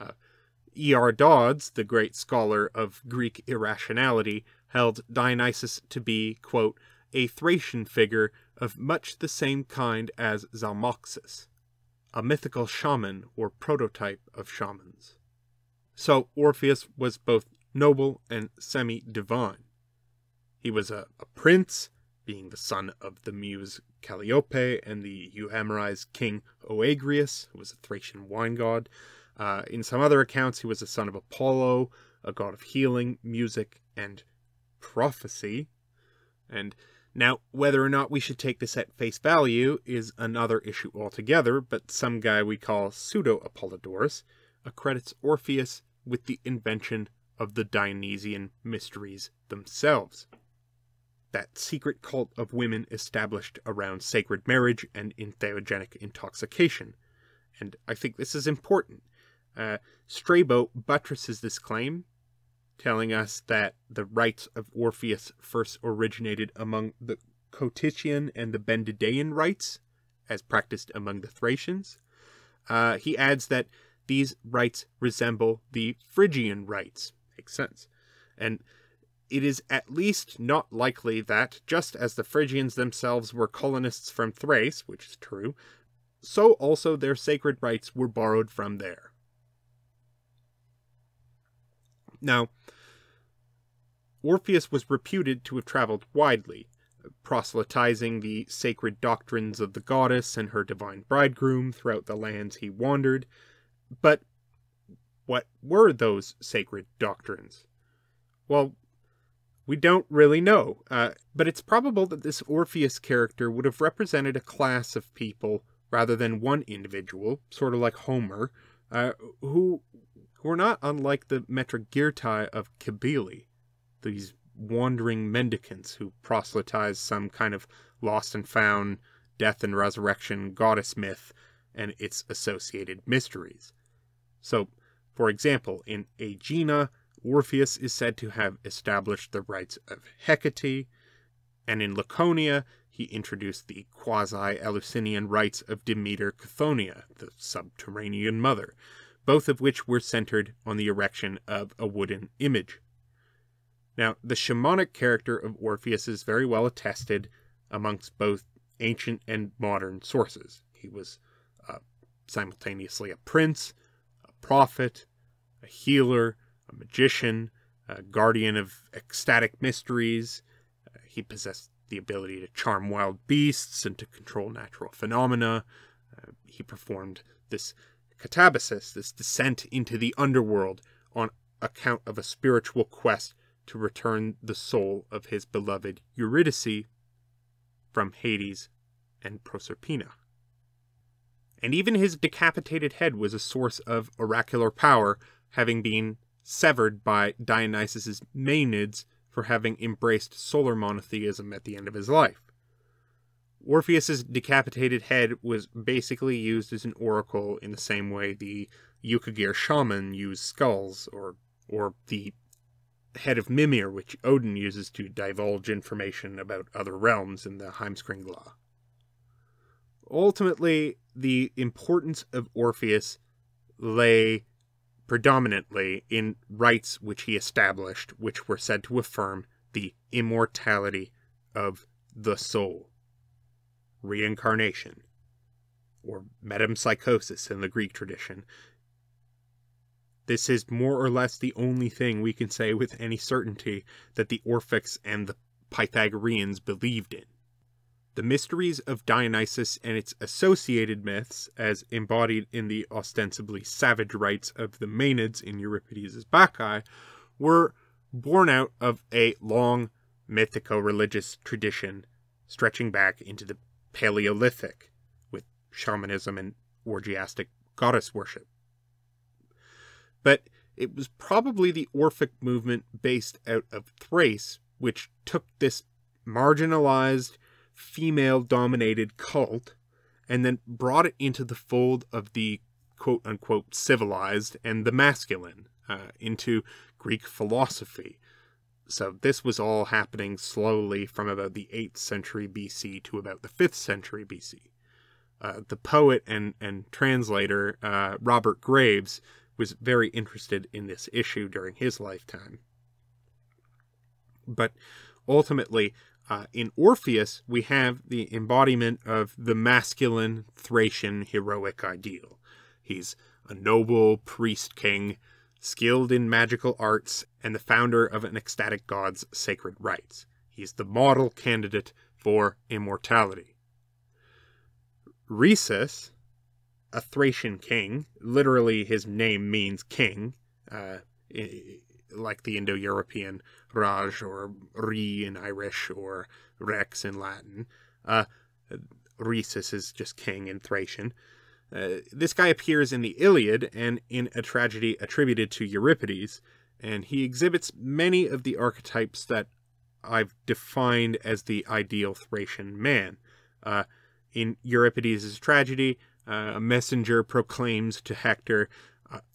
Uh, E.R. Dodds, the great scholar of Greek irrationality, held Dionysus to be, quote, a Thracian figure of much the same kind as Zalmoxis, a mythical shaman or prototype of shamans. So Orpheus was both noble and semi divine. He was a, a, prince, being the son of the muse Calliope and the Euhemerized king Oeagrus, who was a Thracian wine god. Uh, in some other accounts, he was the son of Apollo, a god of healing, music, and prophecy. And now, whether or not we should take this at face value is another issue altogether, but some guy we call Pseudo Apollodorus accredits Orpheus with the invention of the Dionysian mysteries themselves. That secret cult of women established around sacred marriage and entheogenic intoxication. And I think this is important. Uh, Strabo buttresses this claim telling us that the rites of Orpheus first originated among the Cotytian and the Bendidean rites, as practiced among the Thracians. Uh, he adds that these rites resemble the Phrygian rites. Makes sense. And it is at least not likely that, just as the Phrygians themselves were colonists from Thrace, which is true, so also their sacred rites were borrowed from there. Now, Orpheus was reputed to have traveled widely, proselytizing the sacred doctrines of the goddess and her divine bridegroom throughout the lands he wandered. But what were those sacred doctrines? Well, we don't really know, uh, but it's probable that this Orpheus character would have represented a class of people rather than one individual, sort of like Homer, uh, who who are not unlike the Metragyrtai of Cybele, these wandering mendicants who proselytize some kind of lost and found death and resurrection goddess myth and its associated mysteries. So, for example, in Aegina, Orpheus is said to have established the rites of Hecate, and in Laconia, he introduced the quasi Eleusinian rites of Demeter Chthonia, the subterranean mother, both of which were centered on the erection of a wooden image. Now, the shamanic character of Orpheus is very well attested amongst both ancient and modern sources. He was uh, simultaneously a prince, a prophet, a healer, magician, a guardian of ecstatic mysteries. Uh, he possessed the ability to charm wild beasts and to control natural phenomena. Uh, he performed this catabasis, this descent into the underworld, on account of a spiritual quest to return the soul of his beloved Eurydice from Hades and Proserpina. And even his decapitated head was a source of oracular power, having been severed by Dionysus's Maenads for having embraced solar monotheism at the end of his life. Orpheus's decapitated head was basically used as an oracle in the same way the Yukagir shaman used skulls, or or the head of Mimir, which Odin uses to divulge information about other realms in the Heimskringla. Ultimately, the importance of Orpheus lay predominantly in rites which he established, which were said to affirm the immortality of the soul reincarnation, or metempsychosis in the Greek tradition. This is more or less the only thing we can say with any certainty that the Orphics and the Pythagoreans believed in. The mysteries of Dionysus and its associated myths, as embodied in the ostensibly savage rites of the Maenads in Euripides' Bacchae, were born out of a long mythico religious tradition stretching back into the Paleolithic, with shamanism and orgiastic goddess worship. But it was probably the Orphic movement based out of Thrace, which took this marginalized, female dominated cult and then brought it into the fold of the quote unquote civilized and the masculine, uh, into Greek philosophy. So this was all happening slowly from about the 8th century BC to about the 5th century BC. Uh, the poet and, and translator uh, Robert Graves was very interested in this issue during his lifetime. But ultimately, uh, in Orpheus, we have the embodiment of the masculine Thracian heroic ideal. He's a noble priest king, skilled in magical arts, and the founder of an ecstatic god's sacred rites. He's the model candidate for immortality. Rhesus, a Thracian king, literally his name means king, uh, like the Indo European Raj or Re in Irish or Rex in Latin. Uh, Rhesus is just king in Thracian. Uh, this guy appears in the Iliad and in a tragedy attributed to Euripides, and he exhibits many of the archetypes that I've defined as the ideal Thracian man. Uh, in Euripides' tragedy, uh, a messenger proclaims to Hector,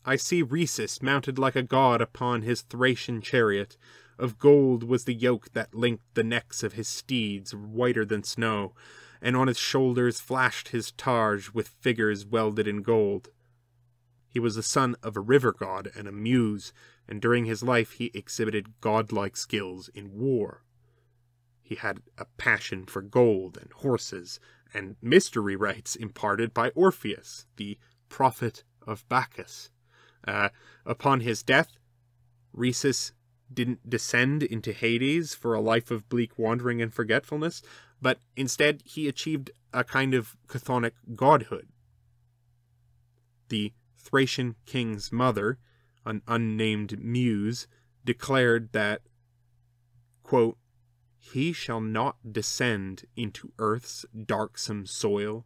I see Rhesus mounted like a god upon his Thracian chariot. Of gold was the yoke that linked the necks of his steeds, whiter than snow, and on his shoulders flashed his targe with figures welded in gold. He was the son of a river god and a muse, and during his life he exhibited godlike skills in war. He had a passion for gold and horses, and mystery rites imparted by Orpheus, the prophet of Bacchus. Uh, upon his death, Rhesus didn't descend into Hades for a life of bleak wandering and forgetfulness, but instead he achieved a kind of chthonic godhood. The Thracian king's mother, an unnamed muse, declared that, quote, He shall not descend into earth's darksome soil,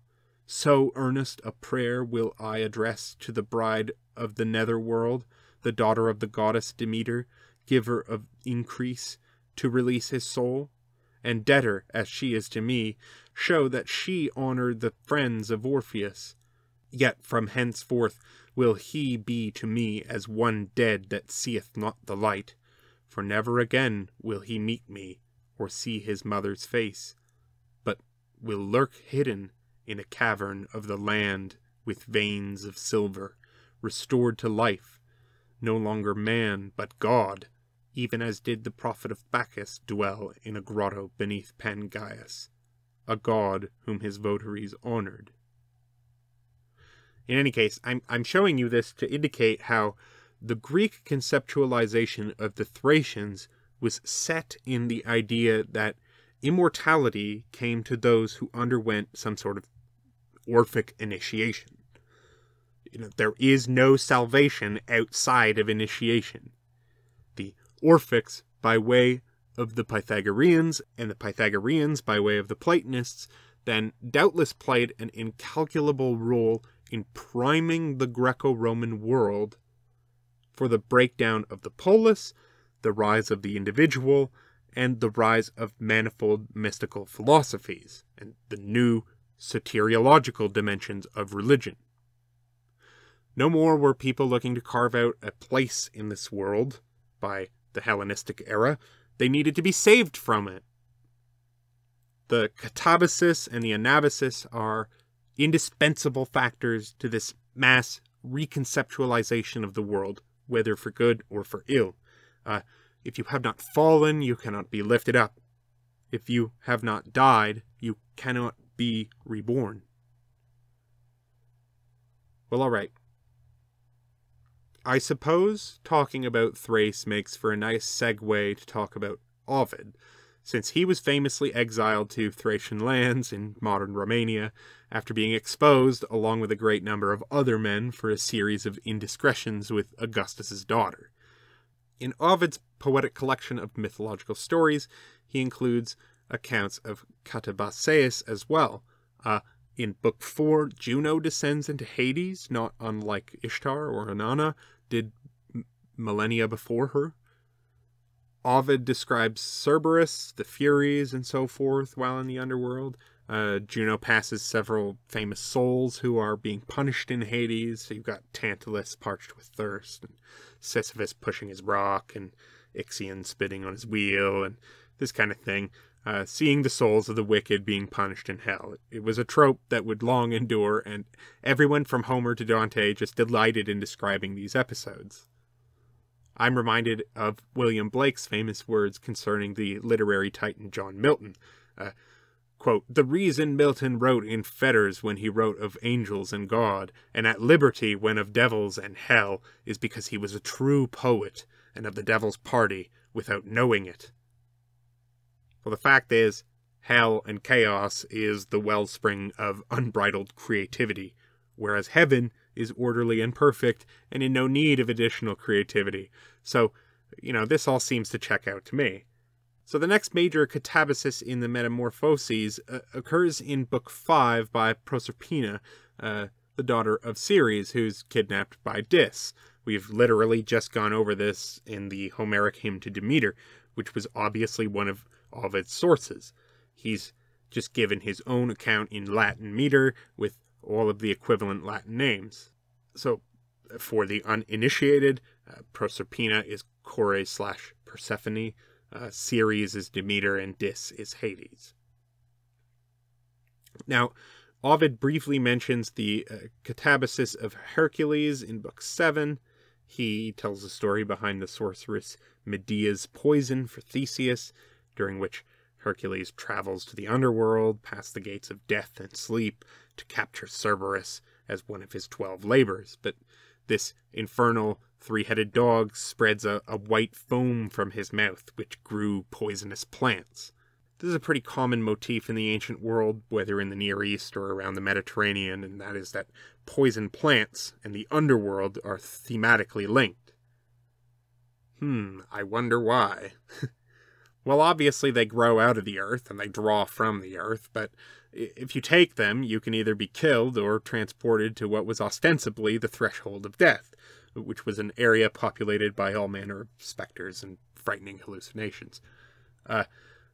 so earnest a prayer will I address to the bride of the nether world, the daughter of the goddess Demeter, giver of increase, to release his soul, and debtor as she is to me, show that she honored the friends of Orpheus. Yet from henceforth will he be to me as one dead that seeth not the light, for never again will he meet me or see his mother's face, but will lurk hidden in a cavern of the land with veins of silver, restored to life, no longer man but God, even as did the prophet of Bacchus dwell in a grotto beneath Pangaeus, a god whom his votaries honored. In any case, I'm, I'm showing you this to indicate how the Greek conceptualization of the Thracians was set in the idea that immortality came to those who underwent some sort of Orphic initiation. You know, there is no salvation outside of initiation. The Orphics, by way of the Pythagoreans, and the Pythagoreans, by way of the Platonists, then doubtless played an incalculable role in priming the Greco Roman world for the breakdown of the polis, the rise of the individual, and the rise of manifold mystical philosophies, and the new soteriological dimensions of religion. No more were people looking to carve out a place in this world by the Hellenistic era, they needed to be saved from it. The katabasis and the anabasis are indispensable factors to this mass reconceptualization of the world, whether for good or for ill. Uh, if you have not fallen, you cannot be lifted up. If you have not died, you cannot be reborn. Well, alright. I suppose talking about Thrace makes for a nice segue to talk about Ovid, since he was famously exiled to Thracian lands in modern Romania after being exposed, along with a great number of other men, for a series of indiscretions with Augustus's daughter. In Ovid's poetic collection of mythological stories, he includes accounts of Catabaseus as well. Uh, in Book 4, Juno descends into Hades, not unlike Ishtar or Inanna, did millennia before her. Ovid describes Cerberus, the Furies, and so forth while in the underworld. Uh, Juno passes several famous souls who are being punished in Hades. So you've got Tantalus parched with thirst, and Sisyphus pushing his rock, and Ixion spitting on his wheel, and this kind of thing. Uh, seeing the souls of the wicked being punished in hell. It was a trope that would long endure, and everyone from Homer to Dante just delighted in describing these episodes. I'm reminded of William Blake's famous words concerning the literary titan John Milton. Uh, quote, the reason Milton wrote in fetters when he wrote of angels and God, and at liberty when of devils and hell, is because he was a true poet, and of the devil's party, without knowing it. Well, the fact is, hell and chaos is the wellspring of unbridled creativity, whereas heaven is orderly and perfect and in no need of additional creativity. So, you know, this all seems to check out to me. So the next major catabasis in the Metamorphoses uh, occurs in Book 5 by Proserpina, uh, the daughter of Ceres, who's kidnapped by Dis. We've literally just gone over this in the Homeric hymn to Demeter, which was obviously one of Ovid's sources. He's just given his own account in Latin meter with all of the equivalent Latin names. So, for the uninitiated, uh, Proserpina is Kore slash Persephone, uh, Ceres is Demeter, and Dis is Hades. Now, Ovid briefly mentions the uh, catabasis of Hercules in Book 7. He tells the story behind the sorceress Medea's poison for Theseus, during which Hercules travels to the underworld, past the gates of death and sleep, to capture Cerberus as one of his twelve labors. But this infernal three headed dog spreads a, a white foam from his mouth, which grew poisonous plants. This is a pretty common motif in the ancient world, whether in the Near East or around the Mediterranean, and that is that poison plants and the underworld are thematically linked. Hmm, I wonder why. Well, obviously, they grow out of the earth and they draw from the earth, but if you take them, you can either be killed or transported to what was ostensibly the threshold of death, which was an area populated by all manner of specters and frightening hallucinations. Uh,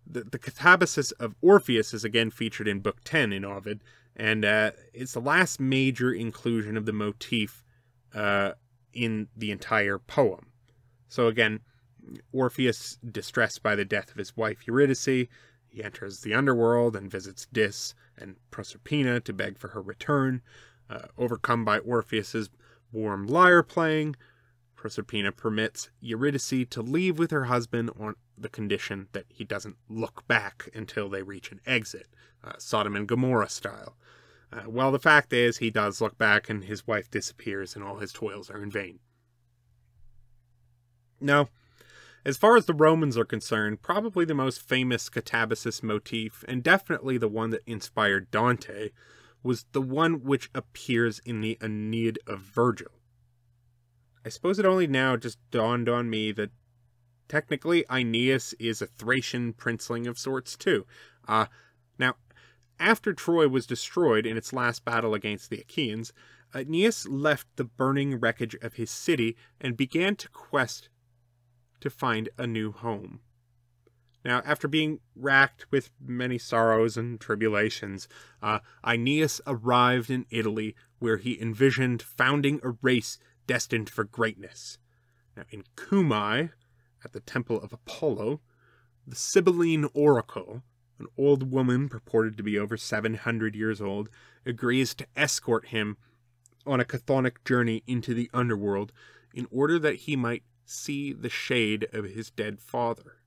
the, the catabasis of Orpheus is again featured in Book 10 in Ovid, and uh, it's the last major inclusion of the motif uh, in the entire poem. So, again, Orpheus, distressed by the death of his wife Eurydice, he enters the underworld and visits Dis and Proserpina to beg for her return. Uh, overcome by Orpheus's warm lyre playing, Proserpina permits Eurydice to leave with her husband on the condition that he doesn't look back until they reach an exit, uh, Sodom and Gomorrah style. Uh, well, the fact is, he does look back and his wife disappears and all his toils are in vain. Now, as far as the Romans are concerned, probably the most famous catabasis motif, and definitely the one that inspired Dante, was the one which appears in the Aeneid of Virgil. I suppose it only now just dawned on me that technically Aeneas is a Thracian princeling of sorts too. Uh, now, after Troy was destroyed in its last battle against the Achaeans, Aeneas left the burning wreckage of his city and began to quest to find a new home. Now, after being racked with many sorrows and tribulations, uh, Aeneas arrived in Italy where he envisioned founding a race destined for greatness. Now, in Cumae, at the temple of Apollo, the Sibylline oracle, an old woman purported to be over 700 years old, agrees to escort him on a chthonic journey into the underworld in order that he might see the shade of his dead father.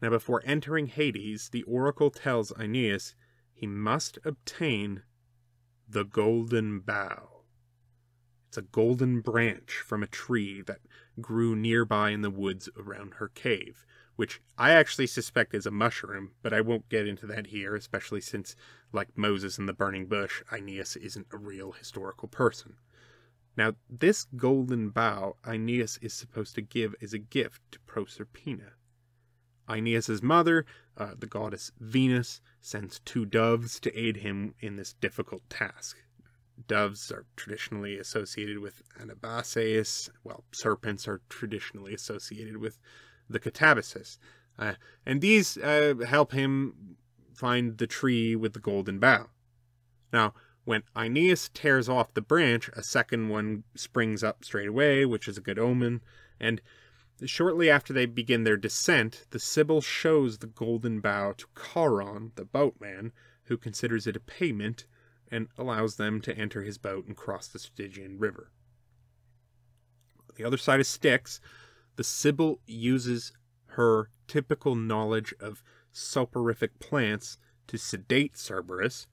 Now, before entering Hades, the oracle tells Aeneas he must obtain the golden bough. It's a golden branch from a tree that grew nearby in the woods around her cave, which I actually suspect is a mushroom, but I won't get into that here, especially since, like Moses in the burning bush, Aeneas isn't a real historical person. Now, this golden bough Aeneas is supposed to give as a gift to Proserpina. Aeneas's mother, uh, the goddess Venus, sends two doves to aid him in this difficult task. doves are traditionally associated with Anabasis, while serpents are traditionally associated with the Catabasis. Uh, and these uh, help him find the tree with the golden bough. Now, when Aeneas tears off the branch, a second one springs up straight away, which is a good omen, and shortly after they begin their descent, the Sibyl shows the golden bough to Charon, the boatman, who considers it a payment and allows them to enter his boat and cross the Stygian River. On the other side of Styx, the Sibyl uses her typical knowledge of soporific plants to sedate Cerberus.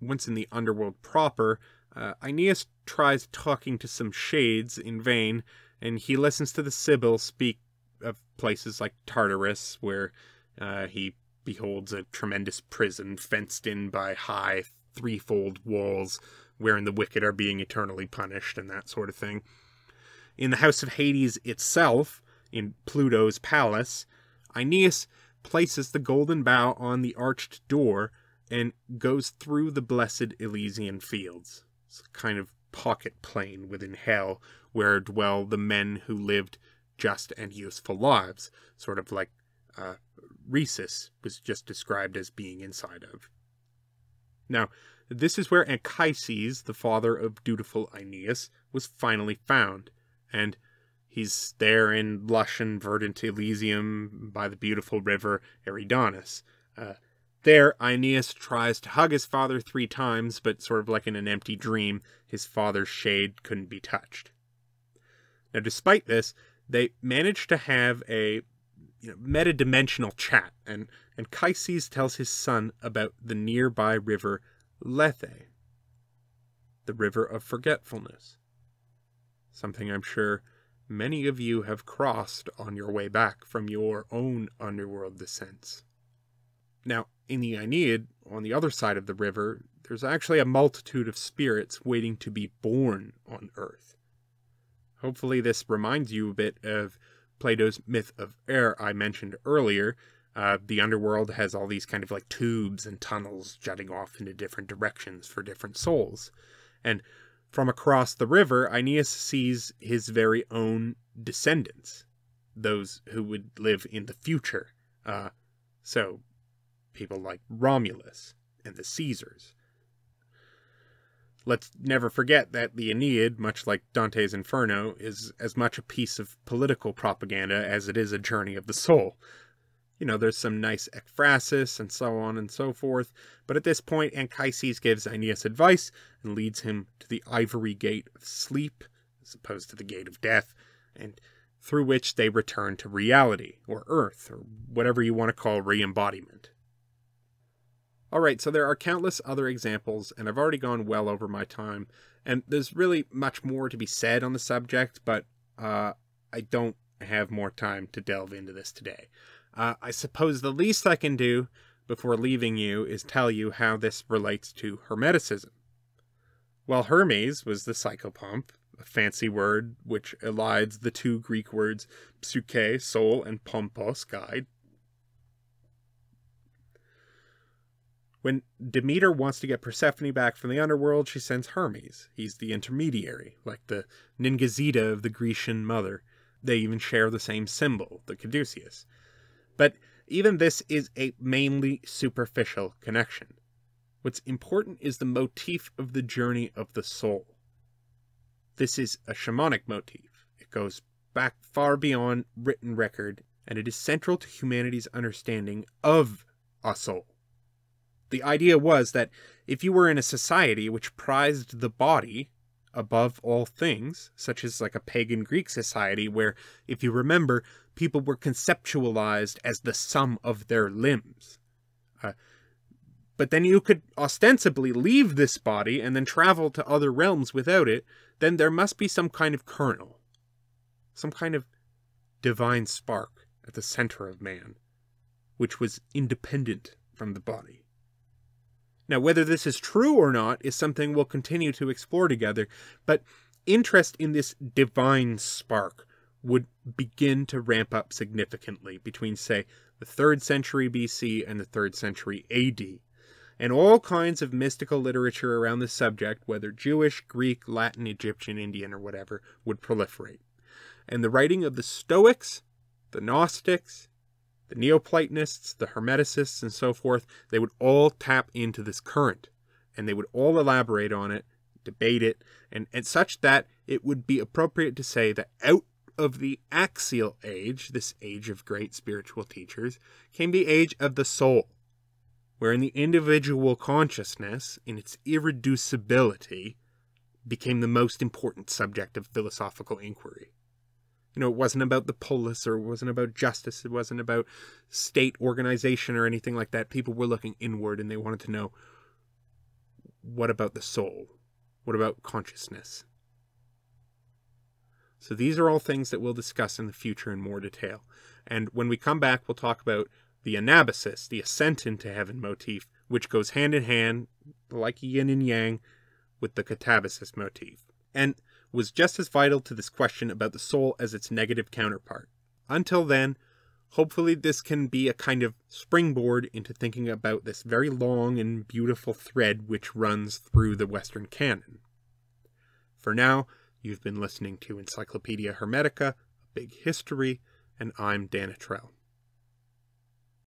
Once in the underworld proper, uh, Aeneas tries talking to some shades in vain, and he listens to the Sibyl speak of places like Tartarus, where uh, he beholds a tremendous prison fenced in by high threefold walls, wherein the wicked are being eternally punished, and that sort of thing. In the House of Hades itself, in Pluto's palace, Aeneas places the golden bough on the arched door and goes through the blessed Elysian fields. It's a kind of pocket plane within hell where dwell the men who lived just and useful lives, sort of like uh, Rhesus was just described as being inside of. Now, this is where Anchises, the father of dutiful Aeneas, was finally found, and he's there in lush and verdant Elysium by the beautiful river Eridanus. Uh, there, Aeneas tries to hug his father three times, but sort of like in an empty dream, his father's shade couldn't be touched. Now, despite this, they manage to have a you know, metadimensional chat, and Anchises tells his son about the nearby river Lethe, the river of forgetfulness. Something I'm sure many of you have crossed on your way back from your own underworld descents. Now, in the Aeneid, on the other side of the river, there's actually a multitude of spirits waiting to be born on Earth. Hopefully, this reminds you a bit of Plato's myth of air I mentioned earlier. Uh, the underworld has all these kind of like tubes and tunnels jutting off into different directions for different souls. And from across the river, Aeneas sees his very own descendants, those who would live in the future. Uh, so, people like Romulus and the Caesars. Let's never forget that the Aeneid, much like Dante's Inferno, is as much a piece of political propaganda as it is a journey of the soul. You know, there's some nice ekphrasis and so on and so forth, but at this point, Anchises gives Aeneas advice and leads him to the ivory gate of sleep, as opposed to the gate of death, and through which they return to reality, or earth, or whatever you want to call re embodiment. Alright, so there are countless other examples, and I've already gone well over my time, and there's really much more to be said on the subject, but uh, I don't have more time to delve into this today. Uh, I suppose the least I can do before leaving you is tell you how this relates to Hermeticism. Well, Hermes was the psychopomp, a fancy word which elides the two Greek words psyche, soul, and pompos, guide, When Demeter wants to get Persephone back from the underworld, she sends Hermes. He's the intermediary, like the Ningishzida of the Grecian mother. They even share the same symbol, the caduceus. But even this is a mainly superficial connection. What's important is the motif of the journey of the soul. This is a shamanic motif. It goes back far beyond written record, and it is central to humanity's understanding of a soul. The idea was that if you were in a society which prized the body above all things, such as like a pagan Greek society where, if you remember, people were conceptualized as the sum of their limbs. Uh, but then you could ostensibly leave this body and then travel to other realms without it, then there must be some kind of kernel, some kind of divine spark at the center of man, which was independent from the body. Now, whether this is true or not is something we'll continue to explore together, but interest in this divine spark would begin to ramp up significantly between, say, the 3rd century BC and the 3rd century AD. and all kinds of mystical literature around the subject, whether Jewish, Greek, Latin, Egyptian, Indian, or whatever, would proliferate. And the writing of the Stoics, the Gnostics, the Neoplatonists, the Hermeticists, and so forth, they would all tap into this current and they would all elaborate on it, debate it, and, and such that it would be appropriate to say that out of the axial age, this age of great spiritual teachers, came the age of the soul, wherein the individual consciousness, in its irreducibility, became the most important subject of philosophical inquiry. You know, it wasn't about the polis or it wasn't about justice, it wasn't about state organization or anything like that. People were looking inward and they wanted to know what about the soul? What about consciousness? So these are all things that we'll discuss in the future in more detail. And when we come back, we'll talk about the anabasis, the ascent into heaven motif, which goes hand in hand, like yin and yang, with the katabasis motif, and was just as vital to this question about the soul as its negative counterpart. Until then, hopefully this can be a kind of springboard into thinking about this very long and beautiful thread which runs through the Western canon. For now, You've been listening to Encyclopedia Hermetica, A Big History, and I'm Dan Attrell.